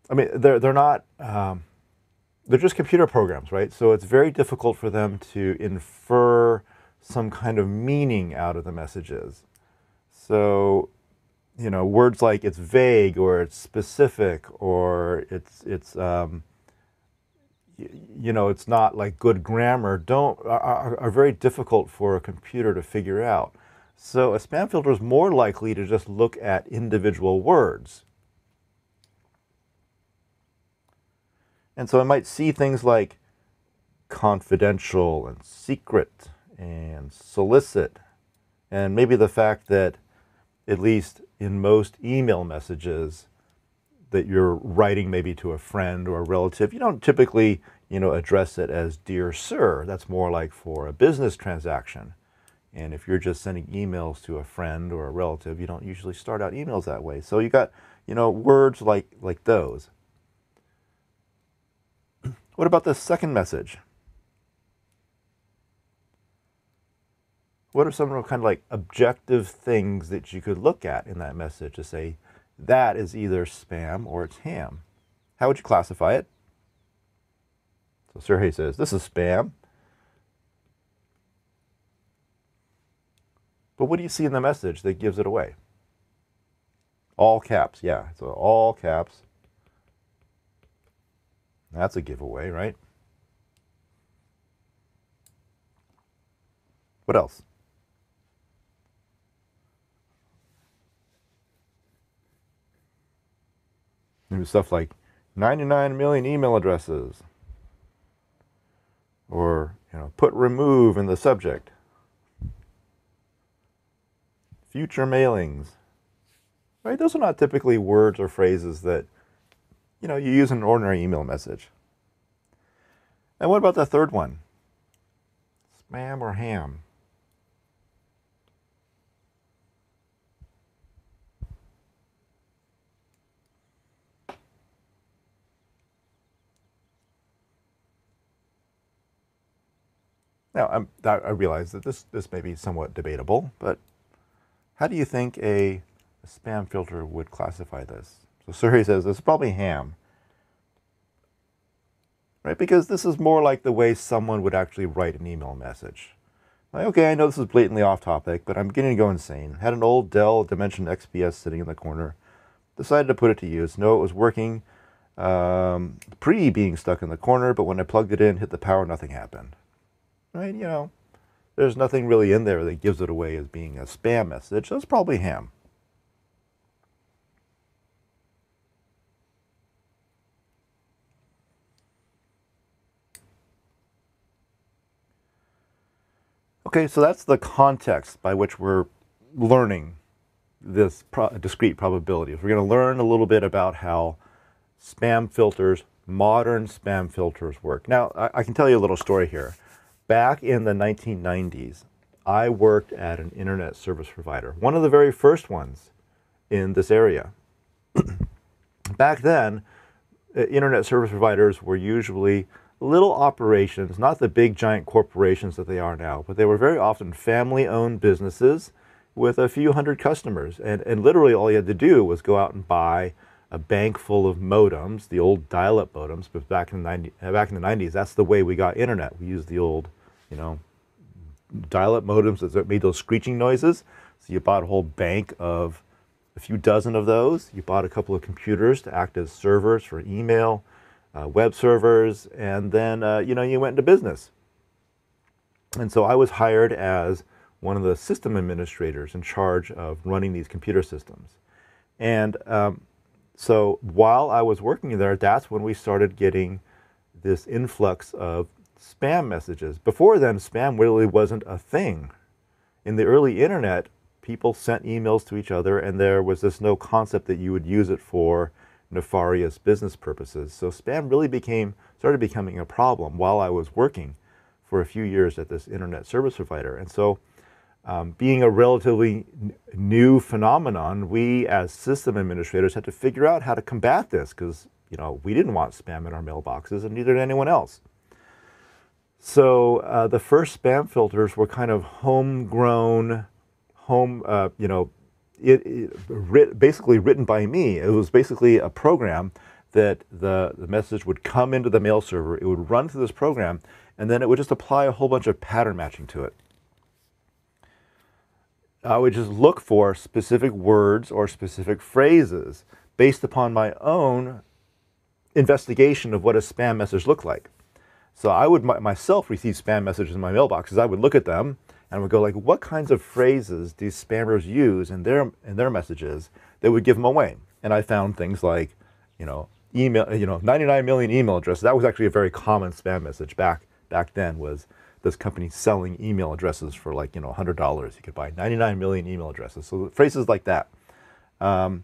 S1: I mean, they're, they're not, um, they're just computer programs, right? So it's very difficult for them to infer some kind of meaning out of the messages. So, you know, words like it's vague or it's specific or it's it's um, you know it's not like good grammar don't are, are very difficult for a computer to figure out. So a spam filter is more likely to just look at individual words. And so I might see things like confidential and secret and solicit, and maybe the fact that, at least in most email messages, that you're writing maybe to a friend or a relative, you don't typically, you know, address it as dear sir. That's more like for a business transaction. And if you're just sending emails to a friend or a relative, you don't usually start out emails that way. So you got, you know, words like like those. [CLEARS THROAT] What about the second message? What are some kind of like objective things that you could look at in that message to say, that is either spam or it's ham. How would you classify it? So Sergey says, this is spam. But what do you see in the message that gives it away? All caps, yeah. So all caps. That's a giveaway, right? What else? Maybe stuff like 99 million email addresses. Or, you know, put remove in the subject. Future mailings. Right? Those are not typically words or phrases that, you know, you use in an ordinary email message. And what about the third one? Spam or ham? Now, I realize that this, this may be somewhat debatable, but how do you think a, spam filter would classify this? So Suri says this is probably ham, right? Because this is more like the way someone would actually write an email message. Like, okay, I know this is blatantly off topic, but I'm beginning to go insane. Had an old Dell Dimension XPS sitting in the corner. Decided to put it to use. No, it was working um, pre being stuck in the corner, but when I plugged it in, hit the power, nothing happened right? You know, there's nothing really in there that gives it away as being a spam message. That's probably ham. Okay, so that's the context by which we're learning this pro discrete probabilities. We're going to learn a little bit about how spam filters, modern spam filters work. Now, I, I can tell you a little story here back in the 1990s, I worked at an internet service provider, one of the very first ones in this area. [CLEARS THROAT] back then, uh, internet service providers were usually little operations, not the big giant corporations that they are now, but they were very often family owned businesses with a few hundred customers. And, and literally all you had to do was go out and buy a bank full of modems, the old dial-up modems. But back in the 90, back in the 90s, that's the way we got internet. We used the old, you know, dial-up modems that made those screeching noises. So you bought a whole bank of a few dozen of those. You bought a couple of computers to act as servers for email, uh, web servers, and then uh, you know you went into business. And so I was hired as one of the system administrators in charge of running these computer systems. And um, so while I was working there, that's when we started getting this influx of spam messages. Before then, spam really wasn't a thing. In the early internet, people sent emails to each other, and there was this no concept that you would use it for nefarious business purposes. So spam really became started becoming a problem while I was working for a few years at this internet service provider. And so um, being a relatively new phenomenon, we as system administrators had to figure out how to combat this because you know we didn't want spam in our mailboxes, and neither did anyone else. So uh, the first spam filters were kind of homegrown, home uh, you know, it, it writ, basically written by me. It was basically a program that the, the message would come into the mail server, it would run through this program, and then it would just apply a whole bunch of pattern matching to it. I would just look for specific words or specific phrases based upon my own investigation of what a spam message looked like. So I would myself receive spam messages in my mailboxes. I would look at them and would go like, what kinds of phrases do spammers use in their in their messages that would give them away? And I found things like, you know, email, you know, 99 million email addresses. That was actually a very common spam message back back then. Was this company selling email addresses for like you know $100? You could buy 99 million email addresses. So phrases like that. Um,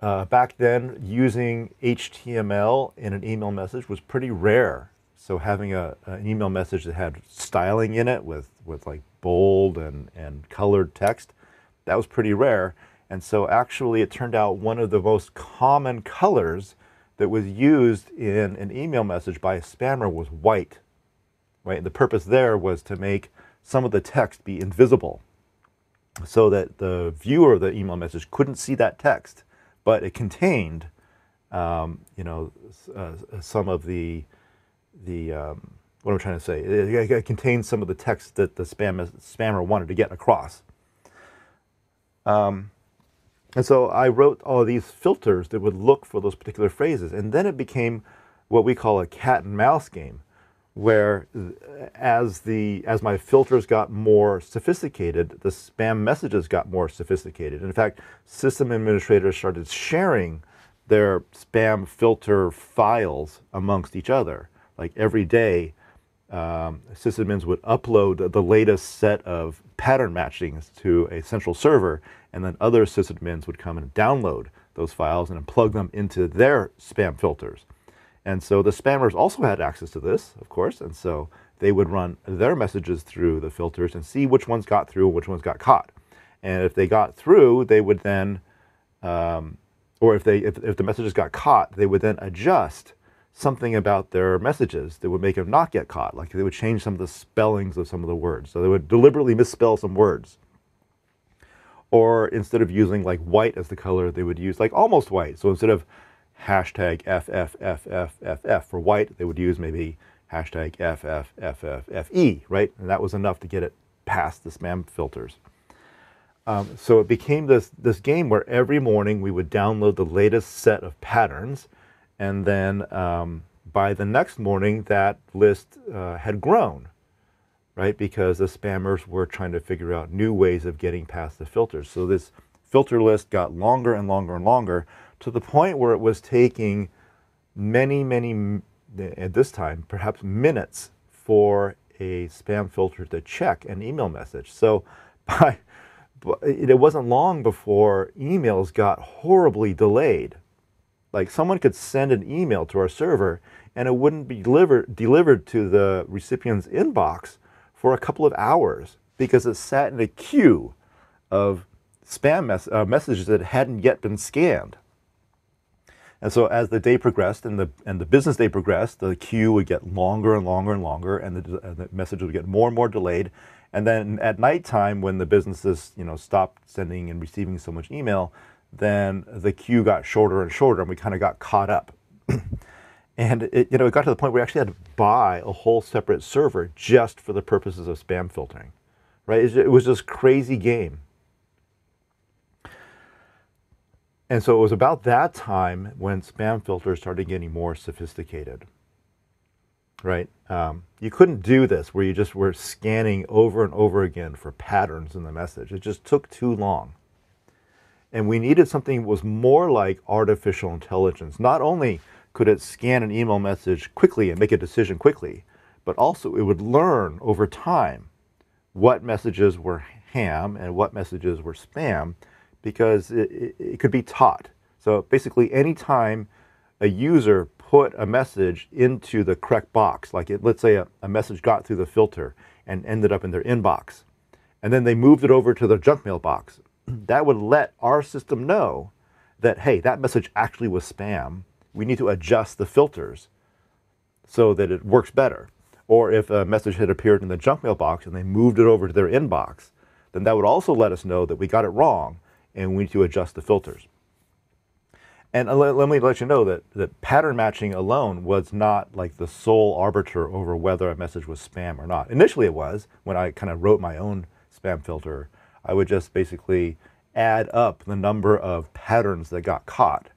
S1: uh, back then, using HTML in an email message was pretty rare. So having a, an email message that had styling in it with, with like bold and, and colored text, that was pretty rare. And so actually it turned out one of the most common colors that was used in an email message by a spammer was white. Right? The purpose there was to make some of the text be invisible so that the viewer of the email message couldn't see that text but it contained, um, you know, uh, some of the the um, what am I'm trying to say. It, it, contained some of the text that the spam spammer wanted to get across. Um, and so I wrote all these filters that would look for those particular phrases, and then it became what we call a cat and mouse game, where as the as my filters got more sophisticated, the spam messages got more sophisticated. In fact, system administrators started sharing their spam filter files amongst each other. Like every day, um, sysadmins would upload the latest set of pattern matchings to a central server, and then other sysadmins would come and download those files and plug them into their spam filters. And so the spammers also had access to this, of course, and so they would run their messages through the filters and see which ones got through and which ones got caught. And if they got through, they would then, um, or if they if, if the messages got caught, they would then adjust something about their messages that would make them not get caught. Like they would change some of the spellings of some of the words. So they would deliberately misspell some words. Or instead of using like white as the color, they would use like almost white. So instead of hashtag FFFFFF. For white, they would use maybe hashtag FFFFFE, right? And that was enough to get it past the spam filters. Um, so it became this, this game where every morning we would download the latest set of patterns, and then um, by the next morning, that list uh, had grown, right? Because the spammers were trying to figure out new ways of getting past the filters. So this filter list got longer and longer and longer to the point where it was taking many, many, at this time, perhaps minutes for a spam filter to check an email message. So [LAUGHS] by, it wasn't long before emails got horribly delayed. Like someone could send an email to our server and it wouldn't be delivered, delivered to the recipient's inbox for a couple of hours because it sat in a queue of spam mes uh, messages that hadn't yet been scanned. And so as the day progressed and the, and the business day progressed, the queue would get longer and longer and longer and the, and the message would get more and more delayed. And then at nighttime, when the businesses you know, stopped sending and receiving so much email, then the queue got shorter and shorter and we kind of got caught up. [CLEARS THROAT] and it, you know, it got to the point where we actually had to buy a whole separate server just for the purposes of spam filtering, right? It was this crazy game. And so it was about that time when spam filters started getting more sophisticated. Right? Um, you couldn't do this where you just were scanning over and over again for patterns in the message. It just took too long. And we needed something that was more like artificial intelligence. Not only could it scan an email message quickly and make a decision quickly, but also it would learn over time what messages were ham and what messages were spam because it, it, could be taught. So basically, anytime a user put a message into the correct box, like it, let's say a, a, message got through the filter and ended up in their inbox, and then they moved it over to their junk mail box, [CLEARS THROAT] that would let our system know that, hey, that message actually was spam. We need to adjust the filters so that it works better. Or if a message had appeared in the junk mail box and they moved it over to their inbox, then that would also let us know that we got it wrong and we need to adjust the filters. And uh, let, let, me let you know that, that pattern matching alone was not like the sole arbiter over whether a message was spam or not. Initially it was, when I kind of wrote my own spam filter, I would just basically add up the number of patterns that got caught.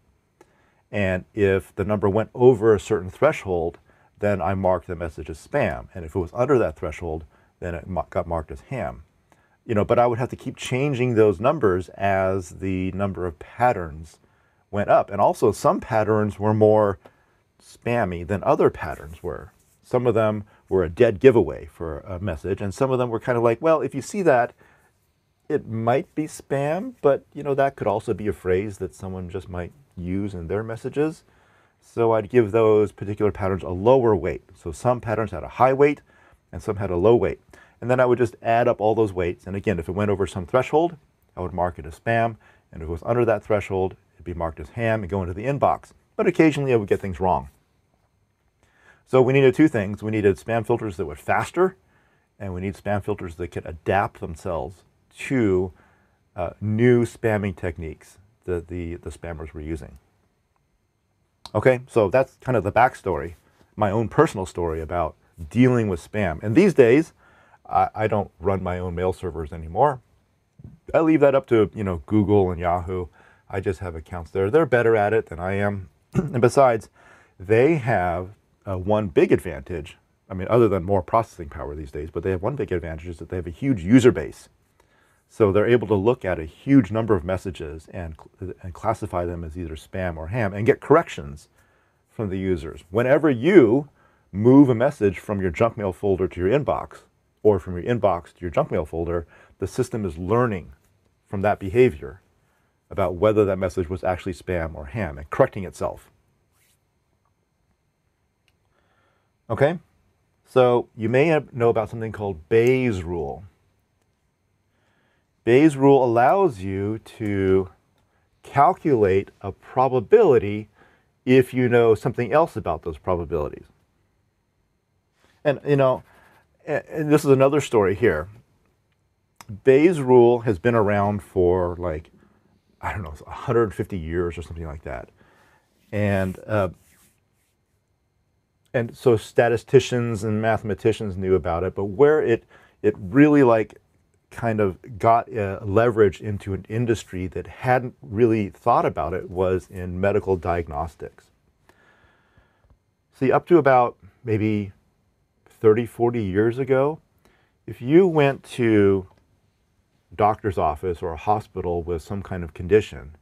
S1: And if the number went over a certain threshold, then I marked the message as spam. And if it was under that threshold, then it got marked as ham. You know, but I would have to keep changing those numbers as the number of patterns went up. And also some patterns were more spammy than other patterns were. Some of them were a dead giveaway for a message, and some of them were kind of like, well, if you see that, it might be spam, but you know that could also be a phrase that someone just might use in their messages. So I'd give those particular patterns a lower weight. So some patterns had a high weight and some had a low weight. And then I would just add up all those weights. And again, if it went over some threshold, I would mark it as spam. And if it was under that threshold, it'd be marked as ham and go into the inbox. But occasionally I would get things wrong. So we needed two things. We needed spam filters that were faster, and we need spam filters that could adapt themselves to uh, new spamming techniques that the, the spammers were using. Okay, so that's kind of the backstory, my own personal story about dealing with spam. And these days, I, I don't run my own mail servers anymore. I leave that up to you know Google and Yahoo. I just have accounts there. They're better at it than I am. [CLEARS THROAT] and besides, they have uh, one big advantage. I mean, other than more processing power these days, but they have one big advantage is that they have a huge user base. So they're able to look at a huge number of messages and, and classify them as either spam or ham and get corrections from the users. Whenever you move a message from your junk mail folder to your inbox or from your inbox to your junk mail folder, the system is learning from that behavior about whether that message was actually spam or ham and correcting itself. Okay, so you may know about something called Bayes' rule. Bayes' rule allows you to calculate a probability if you know something else about those probabilities. And, you know, and this is another story here. Bayes' rule has been around for like, I don't know, 150 years or something like that. And, uh, and so statisticians and mathematicians knew about it, but where it, it really like kind of got uh, leverage into an industry that hadn't really thought about it was in medical diagnostics. See, up to about maybe 30, 40 years ago, if you went to a doctor's office or a hospital with some kind of condition,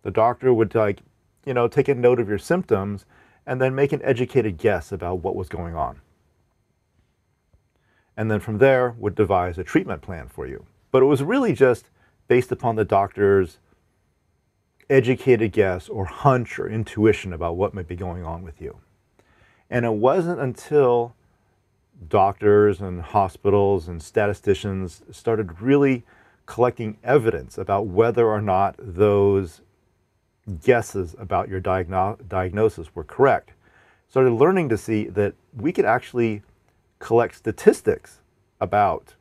S1: the doctor would like, you know, take a note of your symptoms and then make an educated guess about what was going on and then from there would devise a treatment plan for you. But it was really just based upon the doctor's educated guess or hunch or intuition about what might be going on with you. And it wasn't until doctors and hospitals and statisticians started really collecting evidence about whether or not those guesses about your diagno diagnosis were correct. Started learning to see that we could actually collect statistics about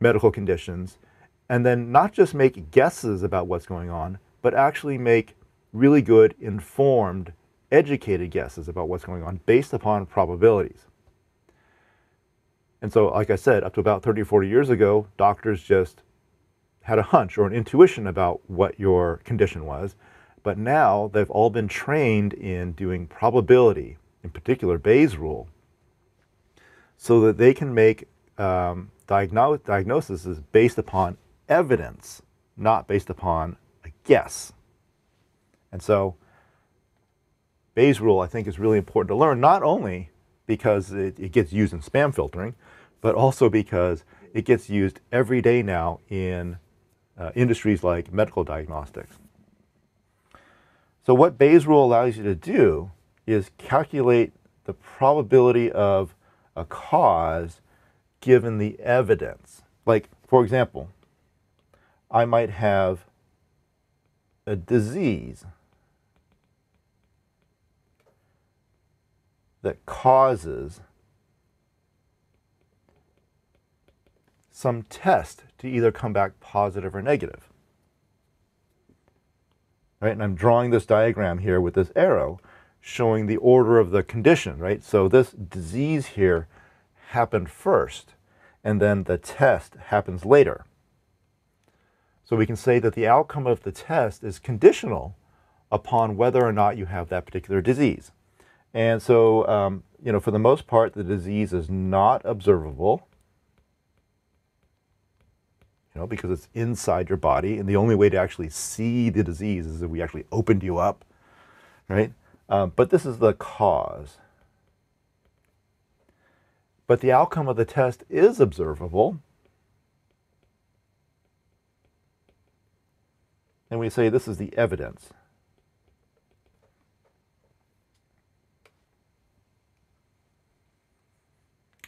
S1: medical conditions and then not just make guesses about what's going on, but actually make really good, informed, educated guesses about what's going on based upon probabilities. And so, like I said, up to about 30 or 40 years ago, doctors just had a hunch or an intuition about what your condition was. But now they've all been trained in doing probability, in particular Bayes' rule, so that they can make um, diagno diagnosis is based upon evidence, not based upon a guess. And so Bayes' rule, I think, is really important to learn, not only because it, it gets used in spam filtering, but also because it gets used every day now in uh, industries like medical diagnostics. So what Bayes' rule allows you to do is calculate the probability of a cause given the evidence. Like, for example, I might have a disease that causes some test to either come back positive or negative. Right, and I'm drawing this diagram here with this arrow showing the order of the condition, right? So this disease here happened first, and then the test happens later. So we can say that the outcome of the test is conditional upon whether or not you have that particular disease. And so, um, you know, for the most part, the disease is not observable know, because it's inside your body, and the only way to actually see the disease is if we actually opened you up, right? Um, but this is the cause. But the outcome of the test is observable. And we say this is the evidence.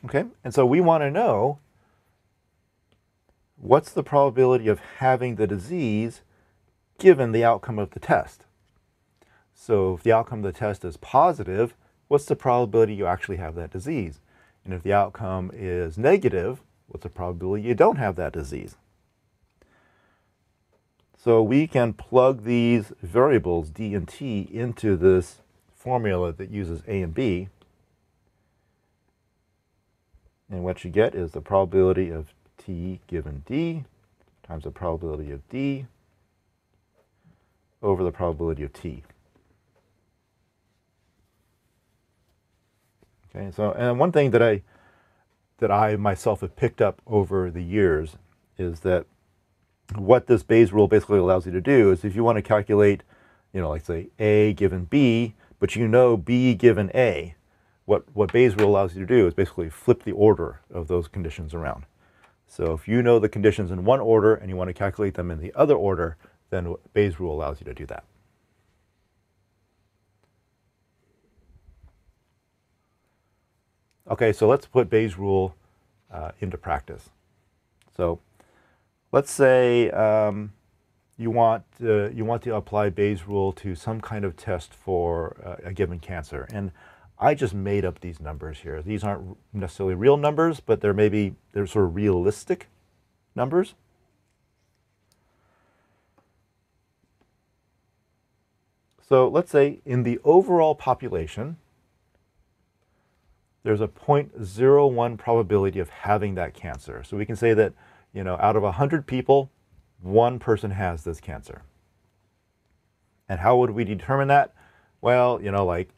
S1: Okay, and so we want to know what's the probability of having the disease given the outcome of the test. So if the outcome of the test is positive, what's the probability you actually have that disease? And if the outcome is negative, what's the probability you don't have that disease? So we can plug these variables, D and T, into this formula that uses A and B. And what you get is the probability of T given D times the probability of D over the probability of T. Okay, so and one thing that I that I myself have picked up over the years is that what this Bayes rule basically allows you to do is if you want to calculate, you know, like say A given B, but you know B given A, what, what Bayes rule allows you to do is basically flip the order of those conditions around. So if you know the conditions in one order and you want to calculate them in the other order, then Bayes rule allows you to do that. Okay, so let's put Bayes rule uh, into practice. So let's say um, you want uh, you want to apply Bayes rule to some kind of test for uh, a given cancer, and I just made up these numbers here. These aren't necessarily real numbers, but they're maybe they're sort of realistic numbers. So let's say in the overall population, there's a 0.01 probability of having that cancer. So we can say that, you know, out of 100 people, one person has this cancer. And how would we determine that? Well, you know, like,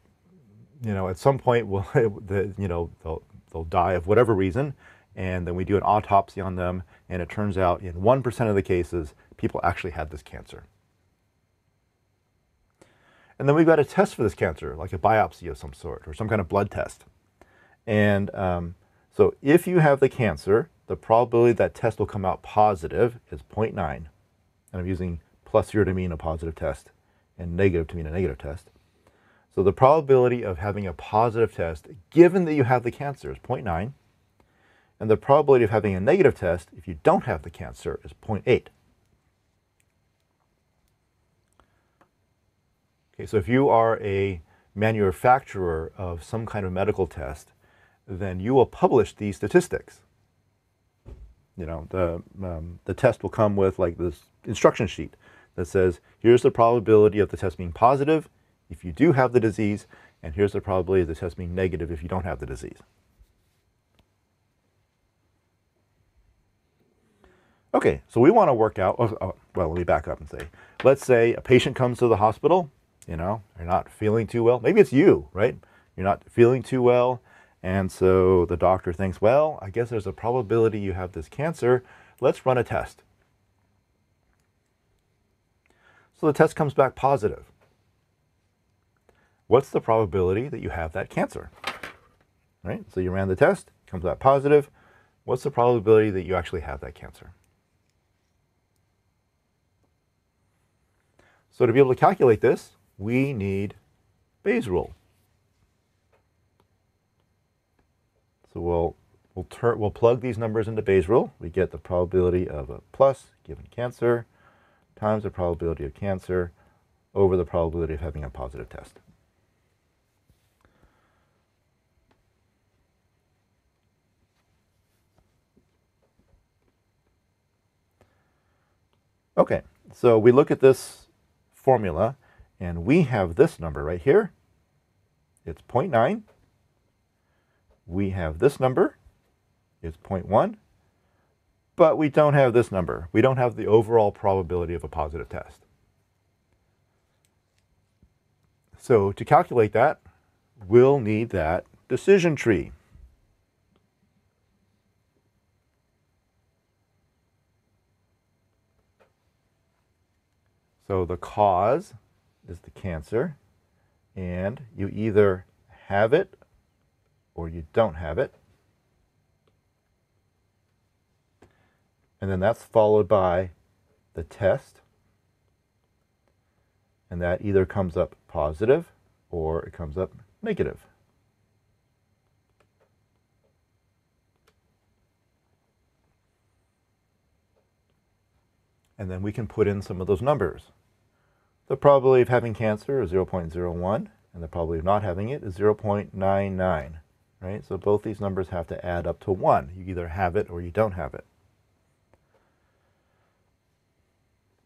S1: you know, at some point, [LAUGHS] we'll, the, you know, they'll, they'll die of whatever reason, and then we do an autopsy on them, and it turns out in 1% of the cases, people actually had this cancer. And then we've got a test for this cancer, like a biopsy of some sort, or some kind of blood test. And um, so if you have the cancer, the probability that test will come out positive is 0.9. And I'm using plus here to mean a positive test and negative to mean a negative test. So the probability of having a positive test, given that you have the cancer, is 0.9. And the probability of having a negative test, if you don't have the cancer, is 0.8. Okay, so if you are a manufacturer of some kind of medical test, then you will publish these statistics. You know, the, um, the test will come with like this instruction sheet that says, here's the probability of the test being positive if you do have the disease, and here's the probability of the test being negative if you don't have the disease. Okay, so we want to work out, oh, oh, well, let me back up and say, let's say a patient comes to the hospital, you know, you're not feeling too well. Maybe it's you, right? You're not feeling too well. And so the doctor thinks, well, I guess there's a probability you have this cancer. Let's run a test. So the test comes back positive. What's the probability that you have that cancer? Right? So you ran the test, comes back positive. What's the probability that you actually have that cancer? So to be able to calculate this, we need Bayes rule. So we'll we'll we'll plug these numbers into Bayes rule. We get the probability of a plus given cancer times the probability of cancer over the probability of having a positive test. Okay, so we look at this formula and we have this number right here. It's 0.9 we have this number, it's 0.1, but we don't have this number. We don't have the overall probability of a positive test. So to calculate that, we'll need that decision tree. So the cause is the cancer, and you either have it or you don't have it. And then that's followed by the test. And that either comes up positive or it comes up negative. And then we can put in some of those numbers. The probability of having cancer is 0.01, and the probability of not having it is 0.99, right? So both these numbers have to add up to 1. You either have it or you don't have it.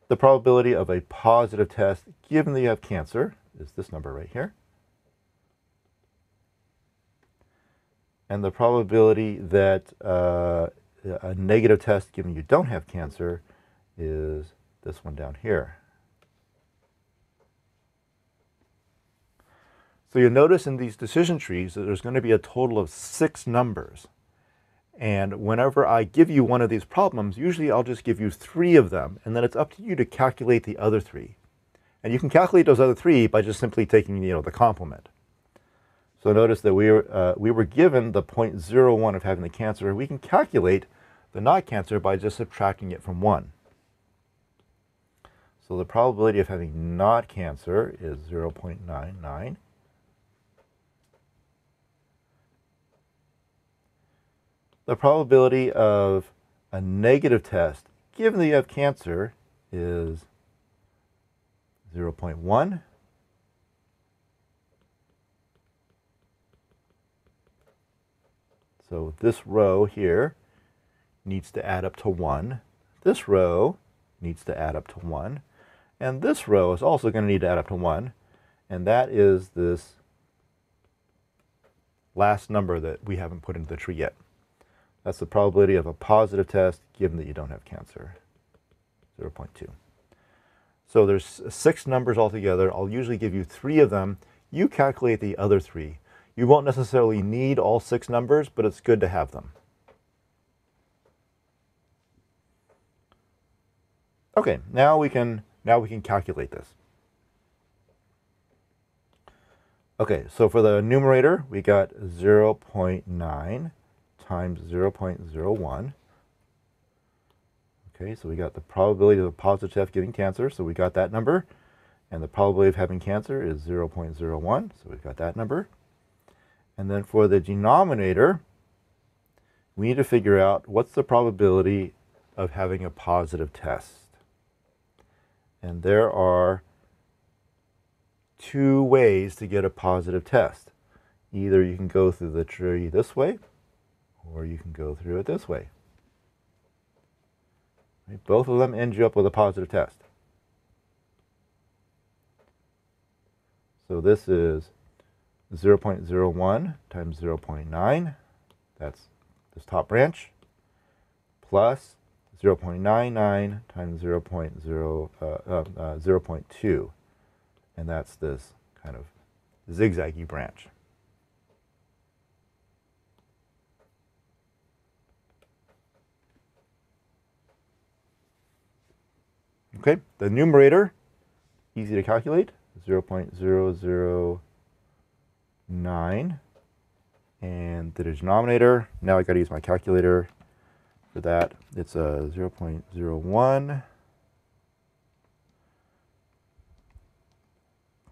S1: The probability of a positive test given that you have cancer is this number right here. And the probability that uh, a negative test given you don't have cancer is this one down here. So you'll notice in these decision trees that there's going to be a total of six numbers. And whenever I give you one of these problems, usually I'll just give you three of them, and then it's up to you to calculate the other three. And you can calculate those other three by just simply taking you know, the complement. So notice that we were, uh, we were given the 0.01 of having the cancer. We can calculate the not cancer by just subtracting it from 1. So the probability of having not cancer is 0.99. The probability of a negative test, given that you have cancer, is 0.1. So this row here needs to add up to 1. This row needs to add up to 1. And this row is also going to need to add up to 1. And that is this last number that we haven't put into the tree yet. That's the probability of a positive test given that you don't have cancer, 0.2. So there's six numbers altogether. I'll usually give you three of them. You calculate the other three. You won't necessarily need all six numbers, but it's good to have them. Okay, now we can now we can calculate this. Okay, so for the numerator, we got 0.9 times 0.01. Okay, so we got the probability of a positive test giving cancer, so we got that number. And the probability of having cancer is 0.01, so we've got that number. And then for the denominator, we need to figure out what's the probability of having a positive test. And there are two ways to get a positive test. Either you can go through the tree this way, or you can go through it this way. Both of them end you up with a positive test. So this is 0.01 times 0.9, that's this top branch, plus 0.99 times 0, .0, uh, uh, uh, 0.2, and that's this kind of zigzaggy branch. Okay, the numerator, easy to calculate, 0 0.009. And the denominator, now I gotta use my calculator for that. It's a 0 0.01,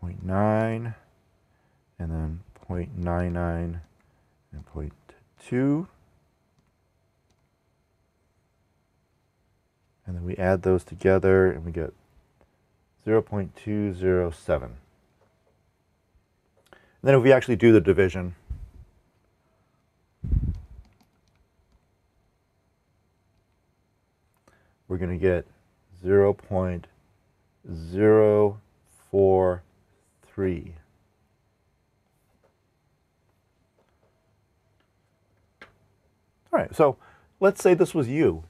S1: 0.9, and then 0.99 and 0.2. And then we add those together and we get 0.207. And then if we actually do the division, we're going to get 0.043. All right, so let's say this was you.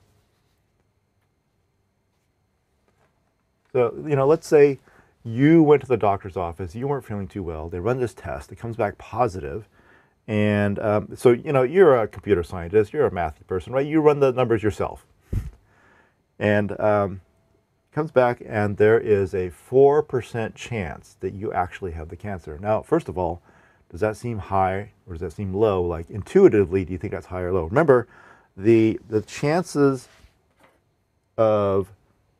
S1: So, you know, let's say you went to the doctor's office, you weren't feeling too well, they run this test, it comes back positive, and um, so, you know, you're a computer scientist, you're a math person, right? You run the numbers yourself. And um, comes back and there is a 4% chance that you actually have the cancer. Now, first of all, does that seem high or does that seem low? Like intuitively, do you think that's high or low? Remember, the, the chances of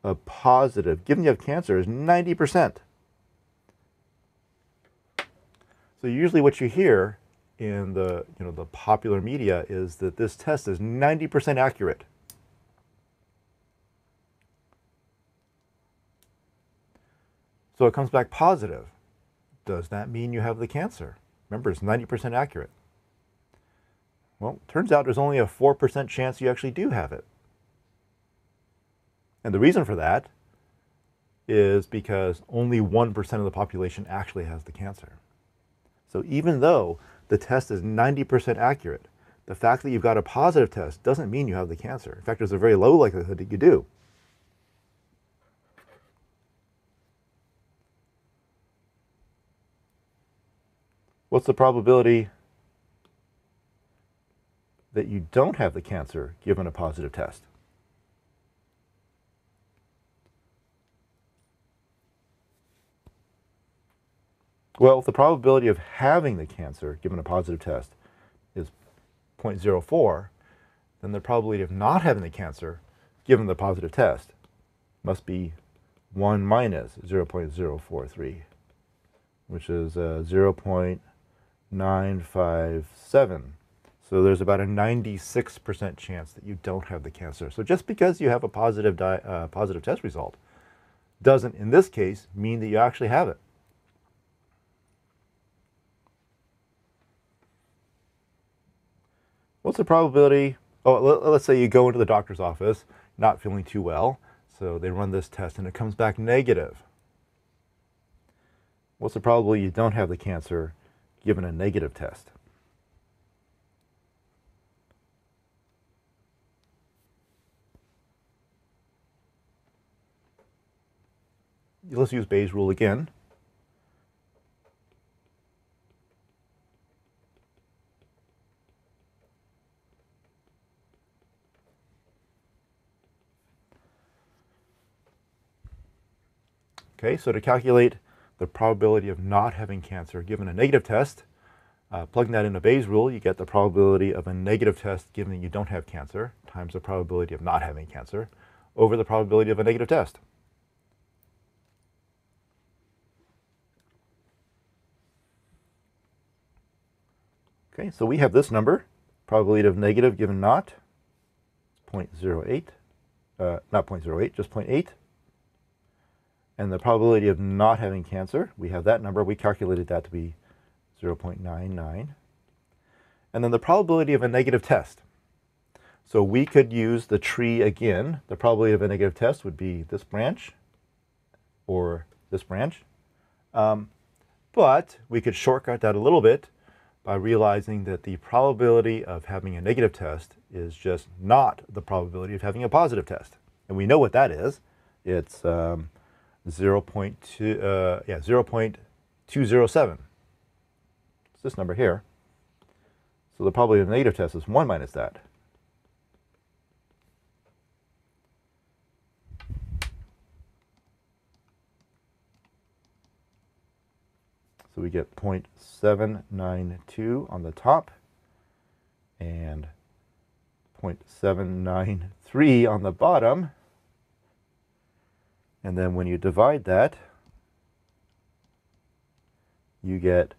S1: a positive, given you have cancer, is 90%. So usually what you hear in the, you know, the popular media is that this test is 90% accurate. So it comes back positive. Does that mean you have the cancer? Remember, it's 90% accurate. Well, turns out there's only a 4% chance you actually do have it. And the reason for that is because only 1% of the population actually has the cancer. So even though the test is 90% accurate, the fact that you've got a positive test doesn't mean you have the cancer. In fact, there's a very low likelihood that you do. What's the probability that you don't have the cancer given a positive test? Well, the probability of having the cancer given a positive test is 0.04, then the probability of not having the cancer given the positive test must be 1 minus 0.043, which is uh, 0. 957. So there's about a 96% chance that you don't have the cancer. So just because you have a positive, uh, positive test result doesn't, in this case, mean that you actually have it. What's the probability? Oh, let's say you go into the doctor's office not feeling too well. So they run this test and it comes back negative. What's the probability you don't have the cancer given a negative test. Let's use Bayes' rule again. Okay, so to calculate the probability of not having cancer given a negative test. Uh, plugging that into Bayes' rule, you get the probability of a negative test given that you don't have cancer times the probability of not having cancer over the probability of a negative test. Okay, so we have this number, probability of negative given not, 0.08, uh, not 0.08, just 0.8. And the probability of not having cancer, we have that number. We calculated that to be 0.99. And then the probability of a negative test. So we could use the tree again. The probability of a negative test would be this branch or this branch. Um, but we could shortcut that a little bit by realizing that the probability of having a negative test is just not the probability of having a positive test. And we know what that is. It's um, 0 0.2, uh, yeah, 0 0.207. It's this number here. So the probability of negative test is 1 minus that. So we get 0.792 on the top and 0.793 on the bottom. And then when you divide that, you get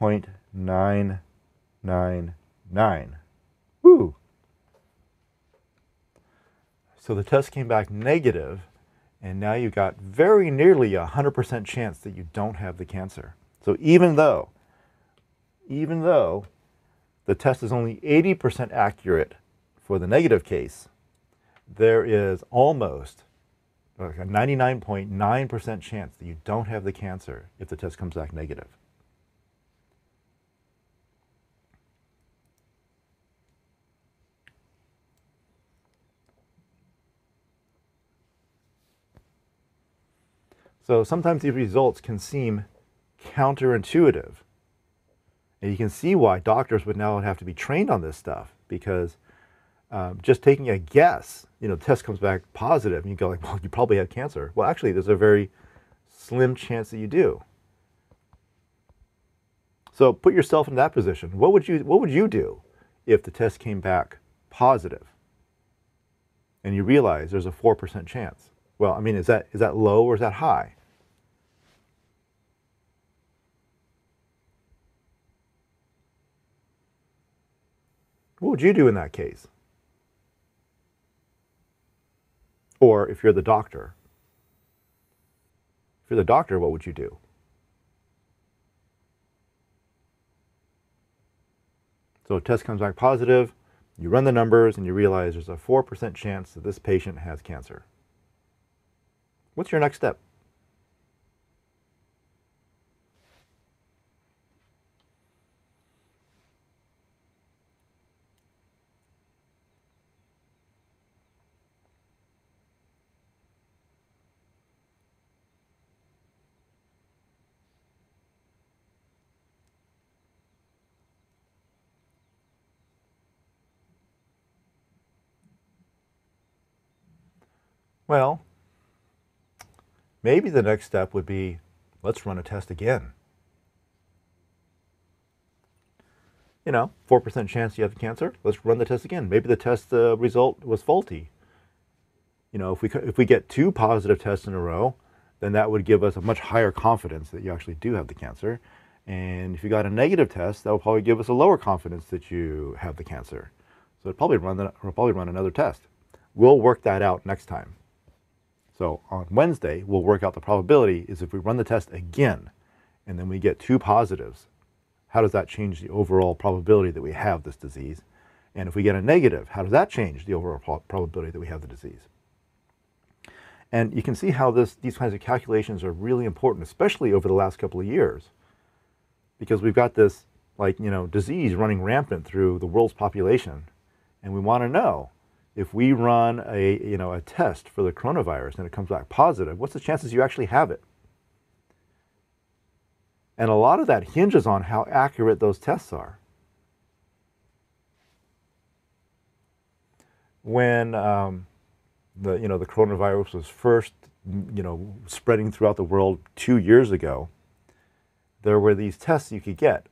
S1: 0.999. Woo! So the test came back negative, and now you've got very nearly a 100% chance that you don't have the cancer. So even though, even though the test is only 80% accurate for the negative case, there is almost a 99.9% chance that you don't have the cancer if the test comes back negative. So sometimes these results can seem counterintuitive. And you can see why doctors would now have to be trained on this stuff because um, just taking a guess, you know, the test comes back positive, and you go like, well, you probably had cancer. Well, actually, there's a very slim chance that you do. So put yourself in that position. What would you What would you do if the test came back positive, and you realize there's a four percent chance? Well, I mean, is that is that low or is that high? What would you do in that case? Or if you're the doctor, if you're the doctor, what would you do? So a test comes back positive, you run the numbers and you realize there's a 4% chance that this patient has cancer. What's your next step? Well, maybe the next step would be let's run a test again. You know, 4% chance you have cancer, let's run the test again. Maybe the test uh, result was faulty. You know, if we, if we get two positive tests in a row, then that would give us a much higher confidence that you actually do have the cancer. And if you got a negative test, that would probably give us a lower confidence that you have the cancer. So it'll probably run, probably run another test. We'll work that out next time. So on Wednesday, we'll work out the probability is if we run the test again and then we get two positives, how does that change the overall probability that we have this disease? And if we get a negative, how does that change the overall probability that we have the disease? And you can see how this, these kinds of calculations are really important, especially over the last couple of years, because we've got this like, you know, disease running rampant through the world's population. And we want to know if we run a, you know, a test for the coronavirus and it comes back positive, what's the chances you actually have it? And a lot of that hinges on how accurate those tests are. When um, the, you know, the coronavirus was first you know, spreading throughout the world two years ago, there were these tests you could get.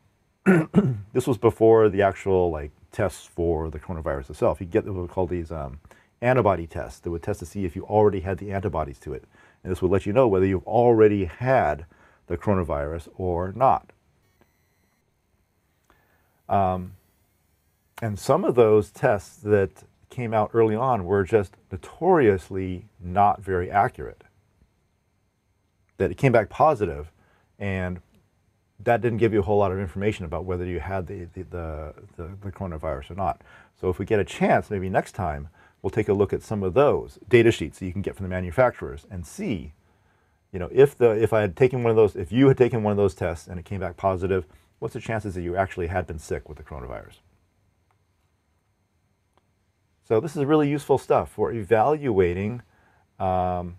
S1: [CLEARS THROAT] this was before the actual like tests for the coronavirus itself. You get what we call these um, antibody tests that would test to see if you already had the antibodies to it. And this would let you know whether you've already had the coronavirus or not. Um, and some of those tests that came out early on were just notoriously not very accurate. That it came back positive and that didn't give you a whole lot of information about whether you had the, the, the, the, the coronavirus or not. So if we get a chance, maybe next time, we'll take a look at some of those data sheets that you can get from the manufacturers and see, you know, if, the, if I had taken one of those, if you had taken one of those tests and it came back positive, what's the chances that you actually had been sick with the coronavirus? So this is really useful stuff for evaluating um,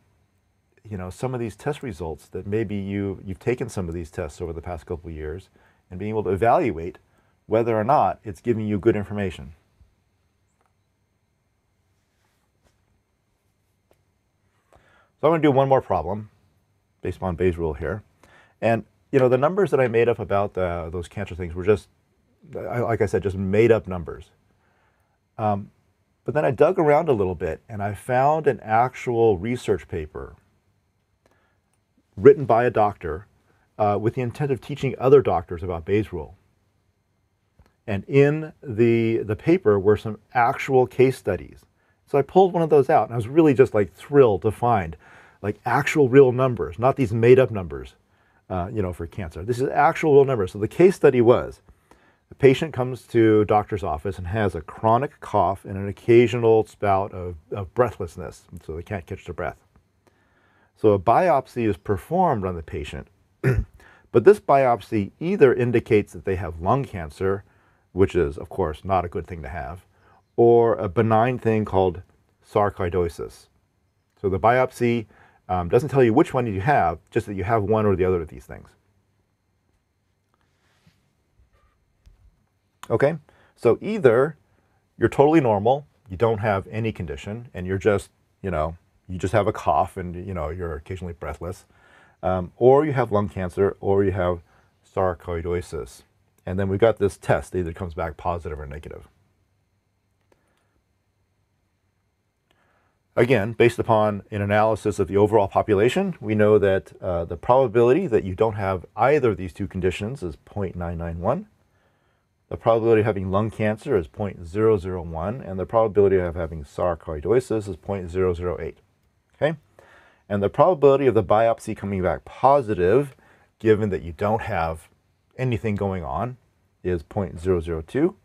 S1: you know, some of these test results that maybe you, you've taken some of these tests over the past couple of years and being able to evaluate whether or not it's giving you good information. So I'm going to do one more problem based upon Bayes' rule here. And, you know, the numbers that I made up about uh, those cancer things were just, like I said, just made up numbers. Um, but then I dug around a little bit and I found an actual research paper written by a doctor uh, with the intent of teaching other doctors about Bayes' rule. And in the, the paper were some actual case studies. So I pulled one of those out and I was really just like thrilled to find like actual real numbers, not these made up numbers, uh, you know, for cancer. This is actual real numbers. So the case study was the patient comes to doctor's office and has a chronic cough and an occasional spout of, of breathlessness, so they can't catch their breath. So a biopsy is performed on the patient, [CLEARS THROAT] but this biopsy either indicates that they have lung cancer, which is, of course, not a good thing to have, or a benign thing called sarcoidosis. So the biopsy um, doesn't tell you which one you have, just that you have one or the other of these things. Okay, so either you're totally normal, you don't have any condition and you're just, you know, you just have a cough and, you know, you're occasionally breathless, um, or you have lung cancer, or you have sarcoidosis. And then we've got this test, that either comes back positive or negative. Again, based upon an analysis of the overall population, we know that uh, the probability that you don't have either of these two conditions is 0.991. The probability of having lung cancer is 0.001, and the probability of having sarcoidosis is 0.008. Okay? And the probability of the biopsy coming back positive, given that you don't have anything going on, is 0.002.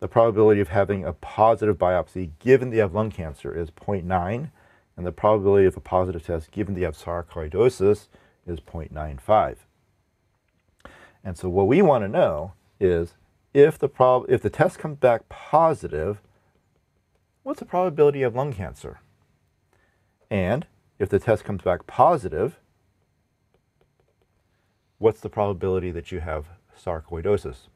S1: The probability of having a positive biopsy given that you have lung cancer is 0.9, and the probability of a positive test given that you have sarcoidosis is 0.95. And so what we want to know is if the prob if the test comes back positive, what's the probability of lung cancer? And if the test comes back positive, what's the probability that you have sarcoidosis?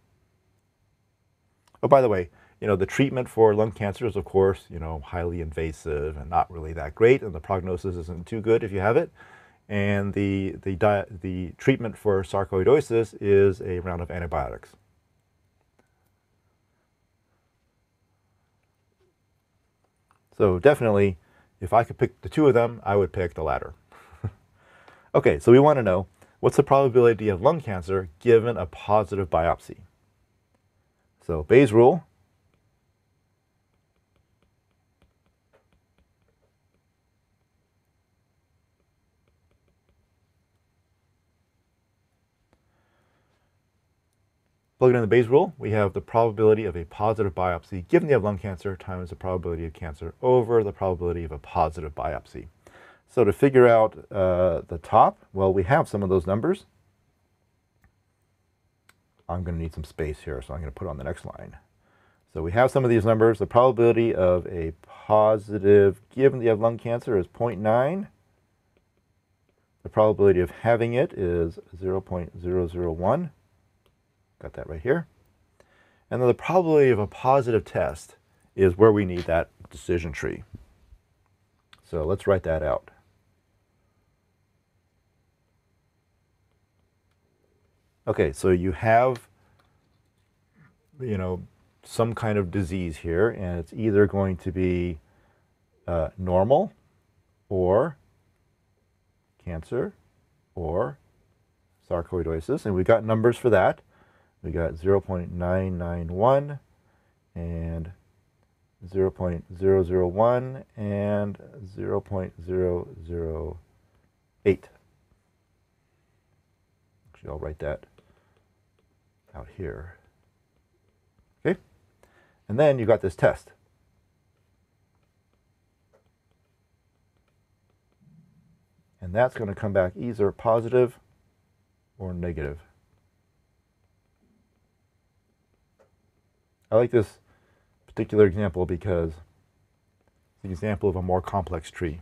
S1: Oh, by the way, you know, the treatment for lung cancer is, of course, you know, highly invasive and not really that great, and the prognosis isn't too good if you have it. And the, the, the treatment for sarcoidosis is a round of antibiotics. So definitely, if I could pick the two of them, I would pick the latter. [LAUGHS] okay, so we want to know what's the probability of lung cancer given a positive biopsy? So Bayes' rule. Plugging in the Bayes rule, we have the probability of a positive biopsy given you have lung cancer times the probability of cancer over the probability of a positive biopsy. So to figure out uh, the top, well, we have some of those numbers. I'm going to need some space here, so I'm going to put on the next line. So we have some of these numbers. The probability of a positive given that you have lung cancer is 0.9. The probability of having it is 0.001. Got that right here. And then the probability of a positive test is where we need that decision tree. So let's write that out. Okay, so you have, you know, some kind of disease here, and it's either going to be uh, normal or cancer or sarcoidosis, and we've got numbers for that. We got 0.991 and 0.001 and 0.008. Actually, I'll write that out here. Okay? And then you got this test. And that's going to come back either positive or negative. I like this particular example because it's an example of a more complex tree.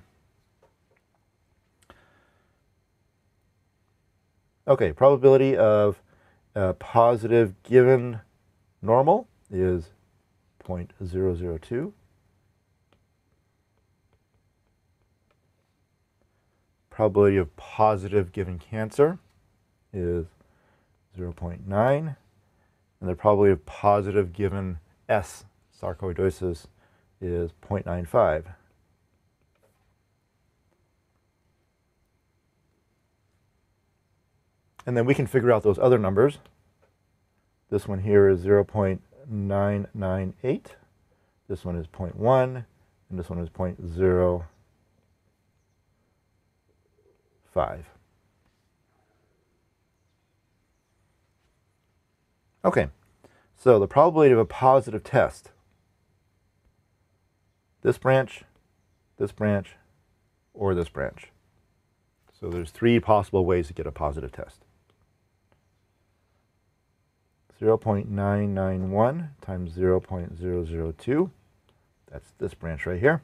S1: Okay, probability of uh, positive given normal is 0.002. Probability of positive given cancer is 0.9. And the probability of positive given S, sarcoidosis, is 0.95. And then we can figure out those other numbers. This one here is 0.998. This one is 0.1. And this one is 0.05. Okay, so the probability of a positive test. This branch, this branch, or this branch. So there's three possible ways to get a positive test. 0.991 times 0.002. That's this branch right here.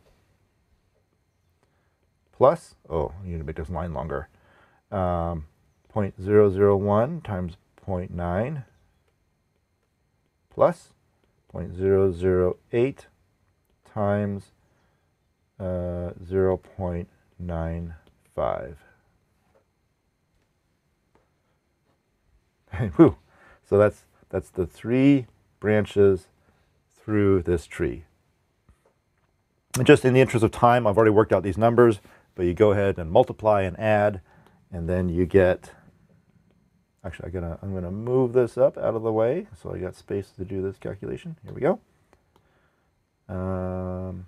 S1: Plus, oh, I need to make this line longer. Um, 0.001 times 0.9 plus 0.008 times uh, 0.95. [LAUGHS] Whew. So that's, that's the three branches through this tree. And just in the interest of time, I've already worked out these numbers, but you go ahead and multiply and add, and then you get, actually I'm gonna, I'm gonna move this up out of the way so I got space to do this calculation. Here we go. Um,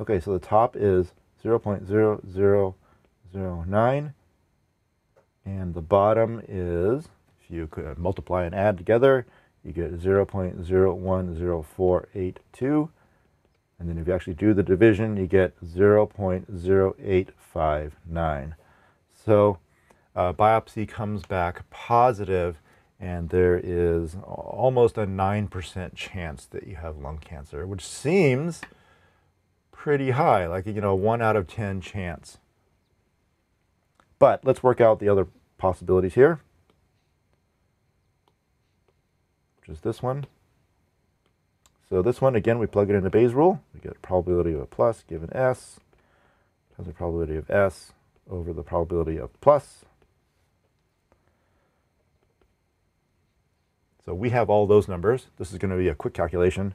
S1: okay, so the top is 0 0.0009 and the bottom is, if you could multiply and add together, you get 0 0.010482. And then if you actually do the division, you get 0.0859. So uh, biopsy comes back positive, and there is almost a 9% chance that you have lung cancer, which seems pretty high, like, you know, 1 out of 10 chance. But let's work out the other possibilities here, which is this one. So this one, again, we plug it into Bayes' rule. We get probability of a plus given S times the probability of S over the probability of plus. So we have all those numbers. This is going to be a quick calculation.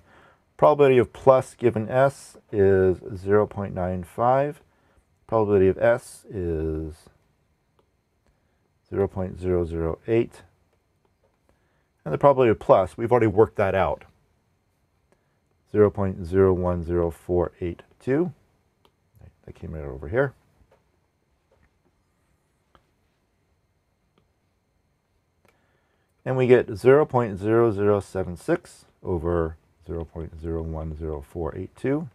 S1: Probability of plus given S is 0.95. Probability of S is 0.008. And the probability of plus, we've already worked that out. 0.010482. That came right over here. And we get 0.0076 over 0.010482.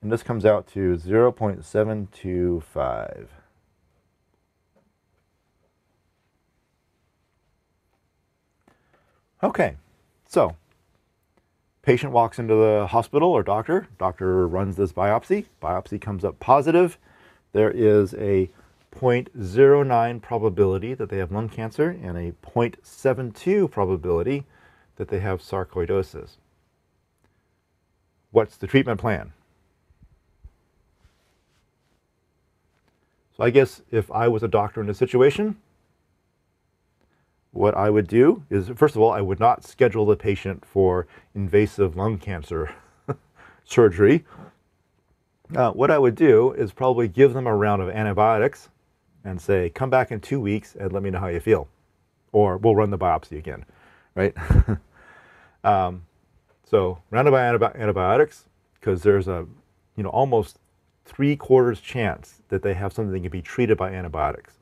S1: And this comes out to 0.725. Okay, so patient walks into the hospital or doctor. Doctor runs this biopsy. Biopsy comes up positive. There is a 0.09 probability that they have lung cancer and a 0.72 probability that they have sarcoidosis. What's the treatment plan? So I guess if I was a doctor in this situation, what I would do is, first of all, I would not schedule the patient for invasive lung cancer [LAUGHS] surgery. Uh, what I would do is probably give them a round of antibiotics and say, come back in two weeks and let me know how you feel. Or we'll run the biopsy again, right? [LAUGHS] um, so round of antibiotics, because there's a, you know, almost three quarters chance that they have something that can be treated by antibiotics.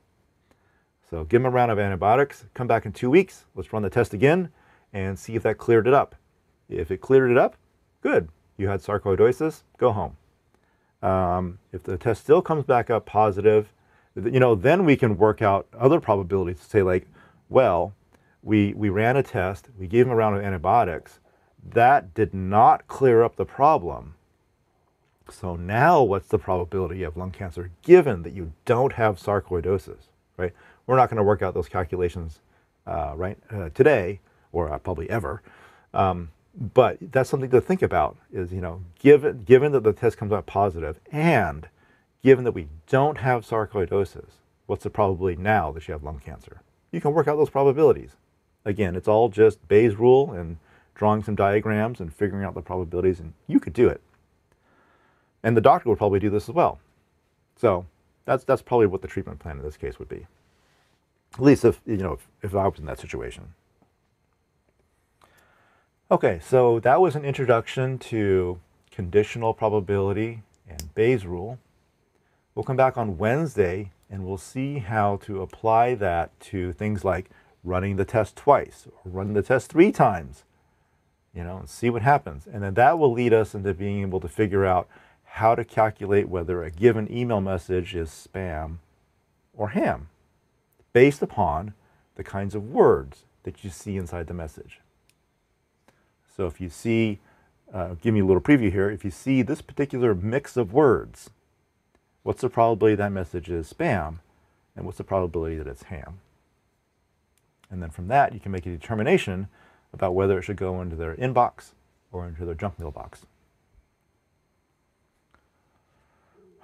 S1: So give them a round of antibiotics, come back in two weeks, let's run the test again and see if that cleared it up. If it cleared it up, good. You had sarcoidosis, go home. Um, if the test still comes back up positive, you know, then we can work out other probabilities to say like, well, we, we ran a test, we gave them a round of antibiotics, that did not clear up the problem. So now what's the probability of lung cancer given that you don't have sarcoidosis, right? We're not going to work out those calculations uh, right uh, today or uh, probably ever. Um, but that's something to think about is, you know, given, given that the test comes out positive and given that we don't have sarcoidosis, what's the probability now that you have lung cancer? You can work out those probabilities. Again, it's all just Bayes' rule and drawing some diagrams and figuring out the probabilities, and you could do it. And the doctor would probably do this as well. So that's, that's probably what the treatment plan in this case would be. At least if, you know, if, if I was in that situation. Okay, so that was an introduction to conditional probability and Bayes' rule. We'll come back on Wednesday and we'll see how to apply that to things like running the test twice or running the test three times, you know, and see what happens. And then that will lead us into being able to figure out how to calculate whether a given email message is spam or ham based upon the kinds of words that you see inside the message. So if you see, uh, give me a little preview here, if you see this particular mix of words, what's the probability that message is spam, and what's the probability that it's ham? And then from that, you can make a determination about whether it should go into their inbox or into their junk mailbox.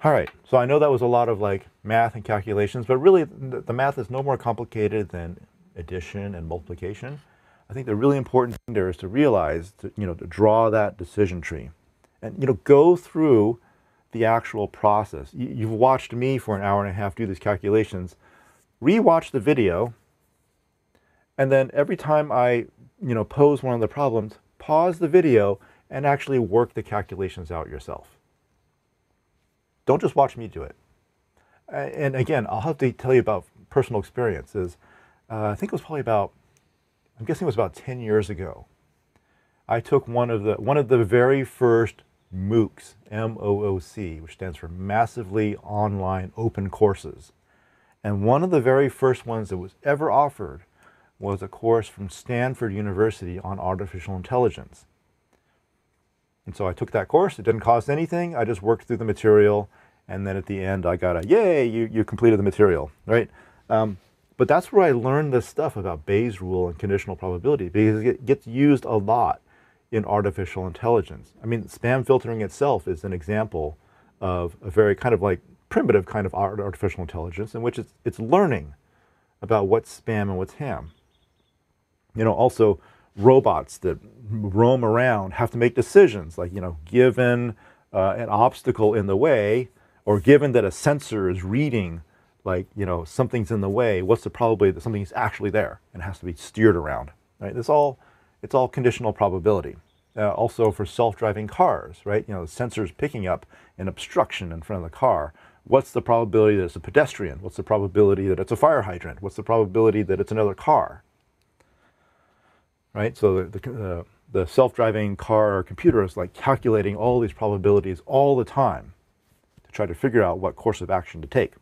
S1: All right, so I know that was a lot of like math and calculations, but really the math is no more complicated than addition and multiplication. I think the really important thing there is to realize, to, you know, to draw that decision tree and, you know, go through the actual process. You, have watched me for an hour and a half do these calculations. Rewatch the video, and then every time I, you know, pose one of the problems, pause the video and actually work the calculations out yourself. Don't just watch me do it. And again, I'll have to tell you about personal experiences. Uh, I think it was probably about, I'm guessing it was about 10 years ago. I took one of the one of the very first MOOCs, M-O-O-C, which stands for Massively Online Open Courses. And one of the very first ones that was ever offered was a course from Stanford University on artificial intelligence. And so I took that course. It didn't cost anything. I just worked through the material. And then at the end, I got a, yay, you, you completed the material, right? Um, but that's where I learned this stuff about Bayes' rule and conditional probability because it gets used a lot in artificial intelligence. I mean, spam filtering itself is an example of a very kind of like primitive kind of artificial intelligence in which it's, it's learning about what's spam and what's ham. You know, also robots that roam around have to make decisions like, you know, given uh, an obstacle in the way or given that a sensor is reading like, you know, something's in the way, what's the probability that something's actually there and has to be steered around, right? This all, it's all conditional probability. Uh, also for self-driving cars, right? You know, the sensors picking up an obstruction in front of the car. What's the probability that it's a pedestrian? What's the probability that it's a fire hydrant? What's the probability that it's another car? Right? So the, the, uh, the self-driving car or computer is like calculating all these probabilities all the time to try to figure out what course of action to take.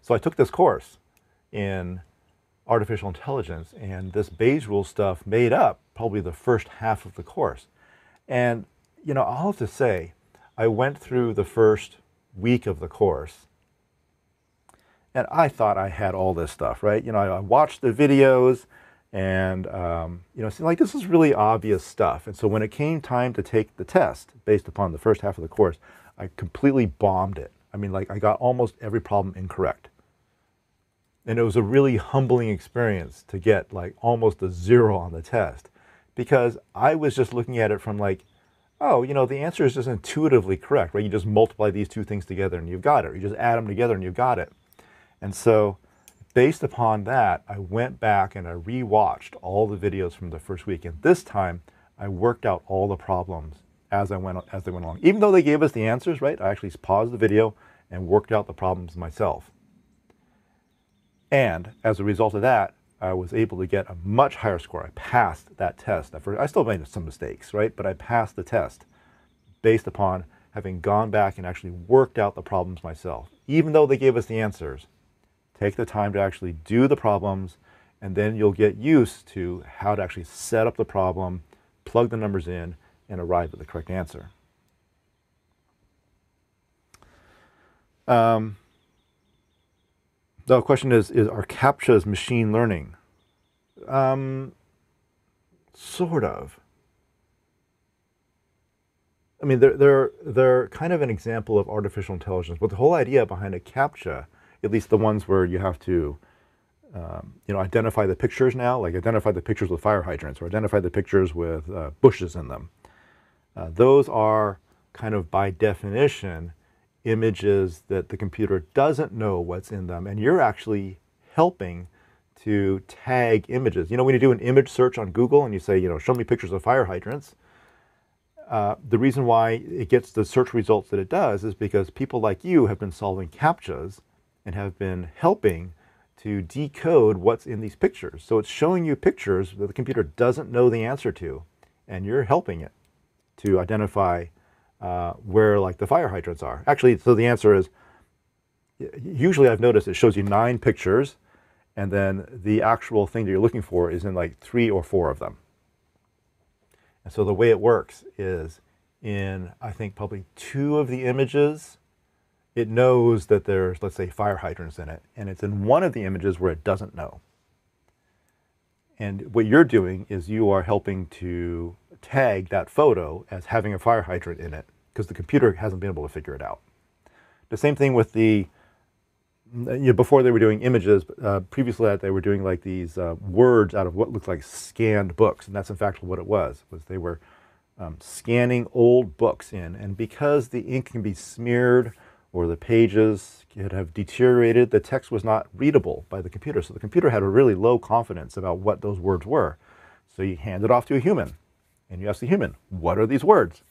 S1: So I took this course in artificial intelligence and this Bayes rule stuff made up probably the first half of the course. And, you know, I'll have to say, I went through the first week of the course and I thought I had all this stuff, right? You know, I watched the videos and, um, you know, it like this is really obvious stuff. And so when it came time to take the test based upon the first half of the course, I completely bombed it. I mean, like I got almost every problem incorrect. And it was a really humbling experience to get like almost a zero on the test because I was just looking at it from like, oh, you know, the answer is just intuitively correct, right? You just multiply these two things together and you've got it. Or you just add them together and you've got it. And so based upon that, I went back and I rewatched all the videos from the first week. And this time, I worked out all the problems as I went as they went along. Even though they gave us the answers, right? I actually paused the video and worked out the problems myself. And as a result of that, I was able to get a much higher score. I passed that test. I still made some mistakes, right? But I passed the test based upon having gone back and actually worked out the problems myself. Even though they gave us the answers, Take the time to actually do the problems, and then you'll get used to how to actually set up the problem, plug the numbers in, and arrive at the correct answer. Um, the question is, is are CAPTCHAs machine learning? Um, sort of. I mean, they're, they're, they're kind of an example of artificial intelligence, but the whole idea behind a CAPTCHA at least the ones where you have to, um, you know, identify the pictures now, like identify the pictures with fire hydrants or identify the pictures with uh, bushes in them. Uh, those are kind of by definition images that the computer doesn't know what's in them, and you're actually helping to tag images. You know, when you do an image search on Google and you say, you know, show me pictures of fire hydrants, uh, the reason why it gets the search results that it does is because people like you have been solving CAPTCHAs and have been helping to decode what's in these pictures. So it's showing you pictures that the computer doesn't know the answer to, and you're helping it to identify uh, where like the fire hydrants are. Actually, so the answer is, usually I've noticed it shows you nine pictures, and then the actual thing that you're looking for is in like three or four of them. And so the way it works is in, I think, probably two of the images, it knows that there's, let's say, fire hydrants in it, and it's in one of the images where it doesn't know. And what you're doing is you are helping to tag that photo as having a fire hydrant in it because the computer hasn't been able to figure it out. The same thing with the, you know, before they were doing images, uh, previously that they were doing like these uh, words out of what looked like scanned books. And that's in fact what it was, was they were um, scanning old books in. And because the ink can be smeared or the pages could have deteriorated, the text was not readable by the computer. So the computer had a really low confidence about what those words were. So you hand it off to a human and you ask the human, what are these words?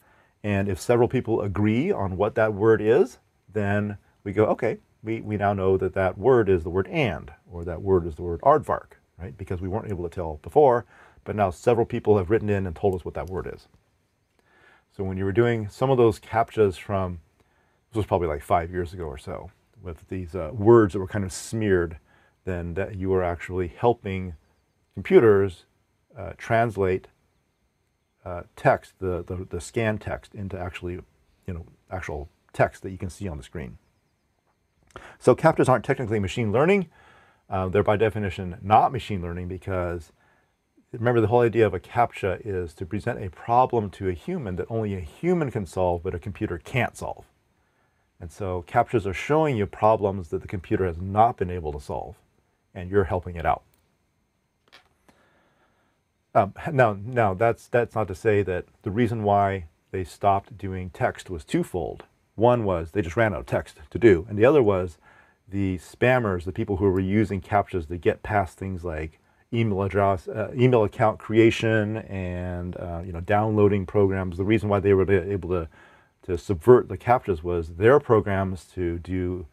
S1: And if several people agree on what that word is, then we go, okay, we, we now know that that word is the word and, or that word is the word aardvark, right? Because we weren't able to tell before, but now several people have written in and told us what that word is. So when you were doing some of those CAPTCHAs from, this was probably like five years ago or so, with these uh, words that were kind of smeared, then that you were actually helping computers uh, translate uh, text, the, the, the scan text, into actually, you know, actual text that you can see on the screen. So CAPTCHAs aren't technically machine learning. Uh, they're by definition not machine learning because remember the whole idea of a CAPTCHA is to present a problem to a human that only a human can solve but a computer can't solve. And so CAPTCHAs are showing you problems that the computer has not been able to solve and you're helping it out. Um, now, now that's that's not to say that the reason why they stopped doing text was twofold. One was they just ran out of text to do, and the other was the spammers, the people who were using CAPTCHAs to get past things like email address, uh, email account creation, and uh, you know downloading programs. The reason why they were able to to subvert the CAPTCHAs was their programs to do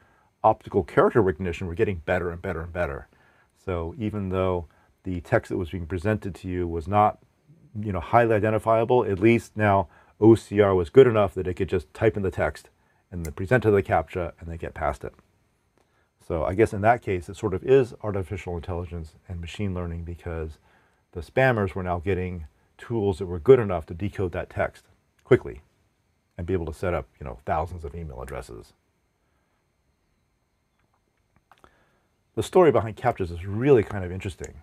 S1: optical character recognition were getting better and better and better. So even though the text that was being presented to you was not, you know, highly identifiable, at least now OCR was good enough that it could just type in the text and then present to the CAPTCHA and they get past it. So I guess in that case, it sort of is artificial intelligence and machine learning because the spammers were now getting tools that were good enough to decode that text quickly and be able to set up, you know, thousands of email addresses. The story behind CAPTCHAs is really kind of interesting.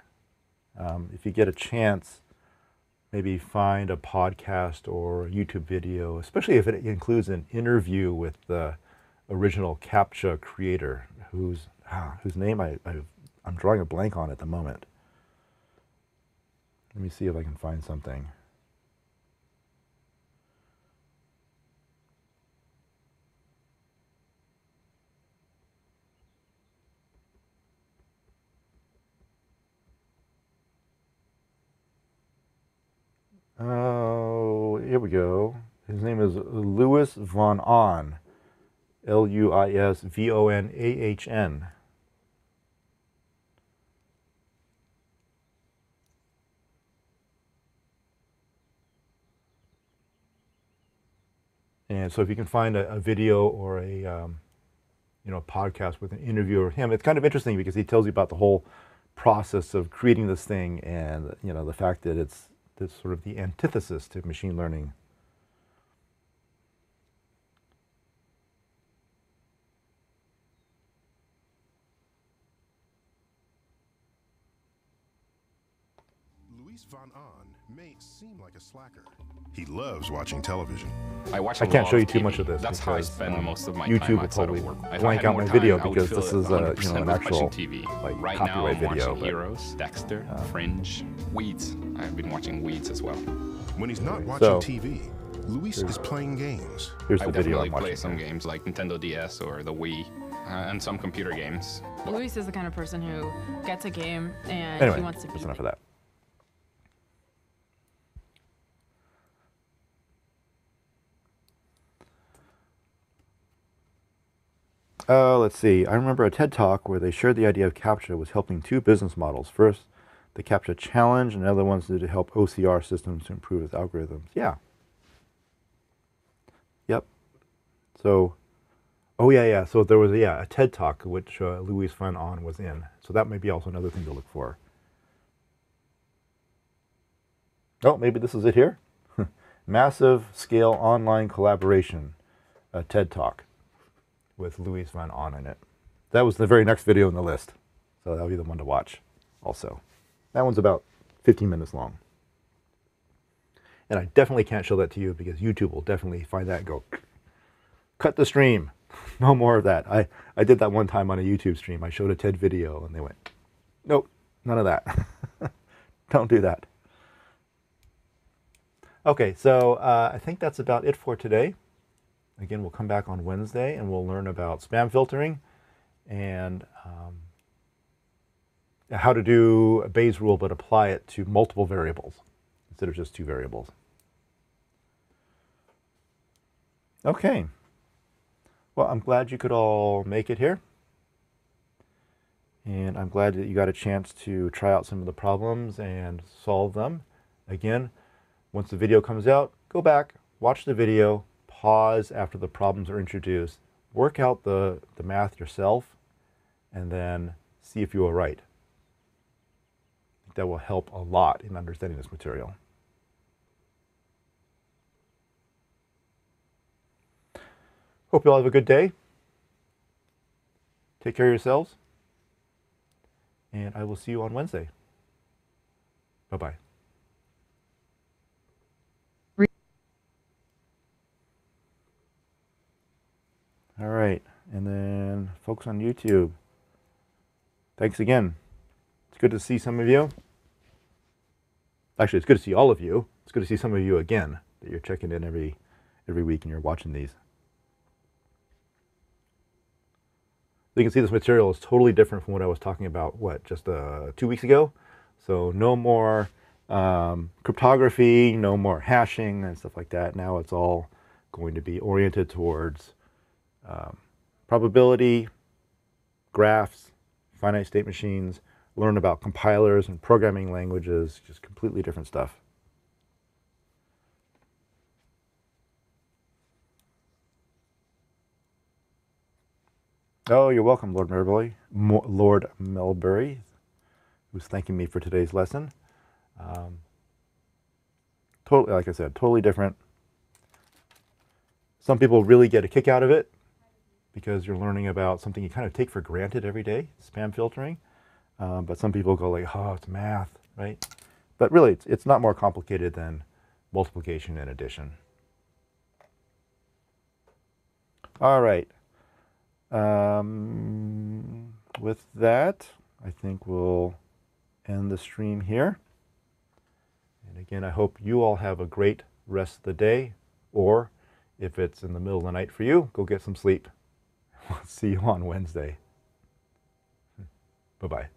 S1: Um, if you get a chance, maybe find a podcast or a YouTube video, especially if it includes an interview with the original CAPTCHA creator, whose ah, whose name I, I I'm drawing a blank on at the moment. Let me see if I can find something. Oh, here we go. His name is Luis Von Ahn. L U I S V O N A H N. And so if you can find a, a video or a um, you know podcast with an interview with him, it's kind of interesting because he tells you about the whole process of creating this thing and you know the fact that it's this sort of the antithesis to machine learning.
S2: Luis Von Ahn may seem like a slacker. He loves watching television.
S3: I watch.
S1: I can't show you too
S3: TV.
S1: much of this.
S3: That's how I
S1: because,
S3: spend
S1: um,
S3: most of my
S1: YouTube
S3: time
S1: will
S3: outside
S1: probably
S3: of work. I
S1: blank out my
S3: time,
S1: video
S3: I
S1: because this is a you know
S3: 100%
S1: an actual
S3: TV.
S1: like
S3: right
S1: copyright
S3: now, I'm
S1: video.
S3: watching
S1: but-
S3: Heroes, Dexter, Fringe, Weeds. I've been watching Weeds as well.
S2: When he's not watching
S1: So-
S2: TV, Luis is playing games.
S1: Here's
S3: I
S1: video
S3: definitely
S1: I'm
S3: play some games like Nintendo DS or the Wii, uh, and some computer games.
S4: Luis is the kind of person who gets a game and
S1: Anyway,
S4: he wants to
S1: that's enough
S4: it.
S1: of that. Uh, let's see. I remember a TED talk where they shared the idea of CAPTCHA was helping two business models. First, the CAPTCHA challenge, and the other one's to help OCR systems to improve its algorithms. Yeah. Yep. So, oh yeah, yeah. So there was yeah a TED talk which uh, Luis Von Ahn was in. So that may be also another thing to look for. Oh, maybe this is it here. [LAUGHS] Massive scale online collaboration, a TED talk with Luis Von Ahn in it. That was the very next video in the list. So that'll be the one to watch also. That one's about 15 minutes long. And I definitely can't show that to you because YouTube will definitely find that go, cut the stream. [LAUGHS] No more of that. I, I did that one time on a YouTube stream. I showed a TED video and they went, nope, none of that. [LAUGHS] Don't do that. Okay, so uh, I think that's about it for today. Again, we'll come back on Wednesday and we'll learn about spam filtering and um, how to do a Bayes rule but apply it to multiple variables instead of just two variables. Okay. Well, I'm glad you could all make it here. And I'm glad that you got a chance to try out some of the problems and solve them. Again, once the video comes out, go back, watch the video, pause after the problems are introduced, work out the, the math yourself, and then see if you are right. That will help a lot in understanding this material. Hope you all have a good day. Take care of yourselves. And I will see you on Wednesday. Bye bye. All right. And then folks on YouTube, thanks again. It's good to see some of you. Actually, it's good to see all of you. It's good to see some of you again that you're checking in every every week and you're watching these. you can see this material is totally different from what I was talking about, what, just uh, two weeks ago? So no more um, cryptography, no more hashing and stuff like that. Now it's all going to be oriented towards um, probability, graphs, finite state machines, learn about compilers and programming languages, just completely different stuff. Oh, you're welcome, Lord Melbury. Lord Melbury, who's thanking me for today's lesson. Um, totally, like I said, totally different. Some people really get a kick out of it because you're learning about something you kind of take for granted every day, spam filtering. Um, but some people go like, oh, it's math, right? But really, it's, it's not more complicated than multiplication and addition. All right. Um, with that, I think we'll end the stream here. And again, I hope you all have a great rest of the day, or if it's in the middle of the night for you, go get some sleep. We'll [LAUGHS] see you on Wednesday. Hmm. Bye-bye.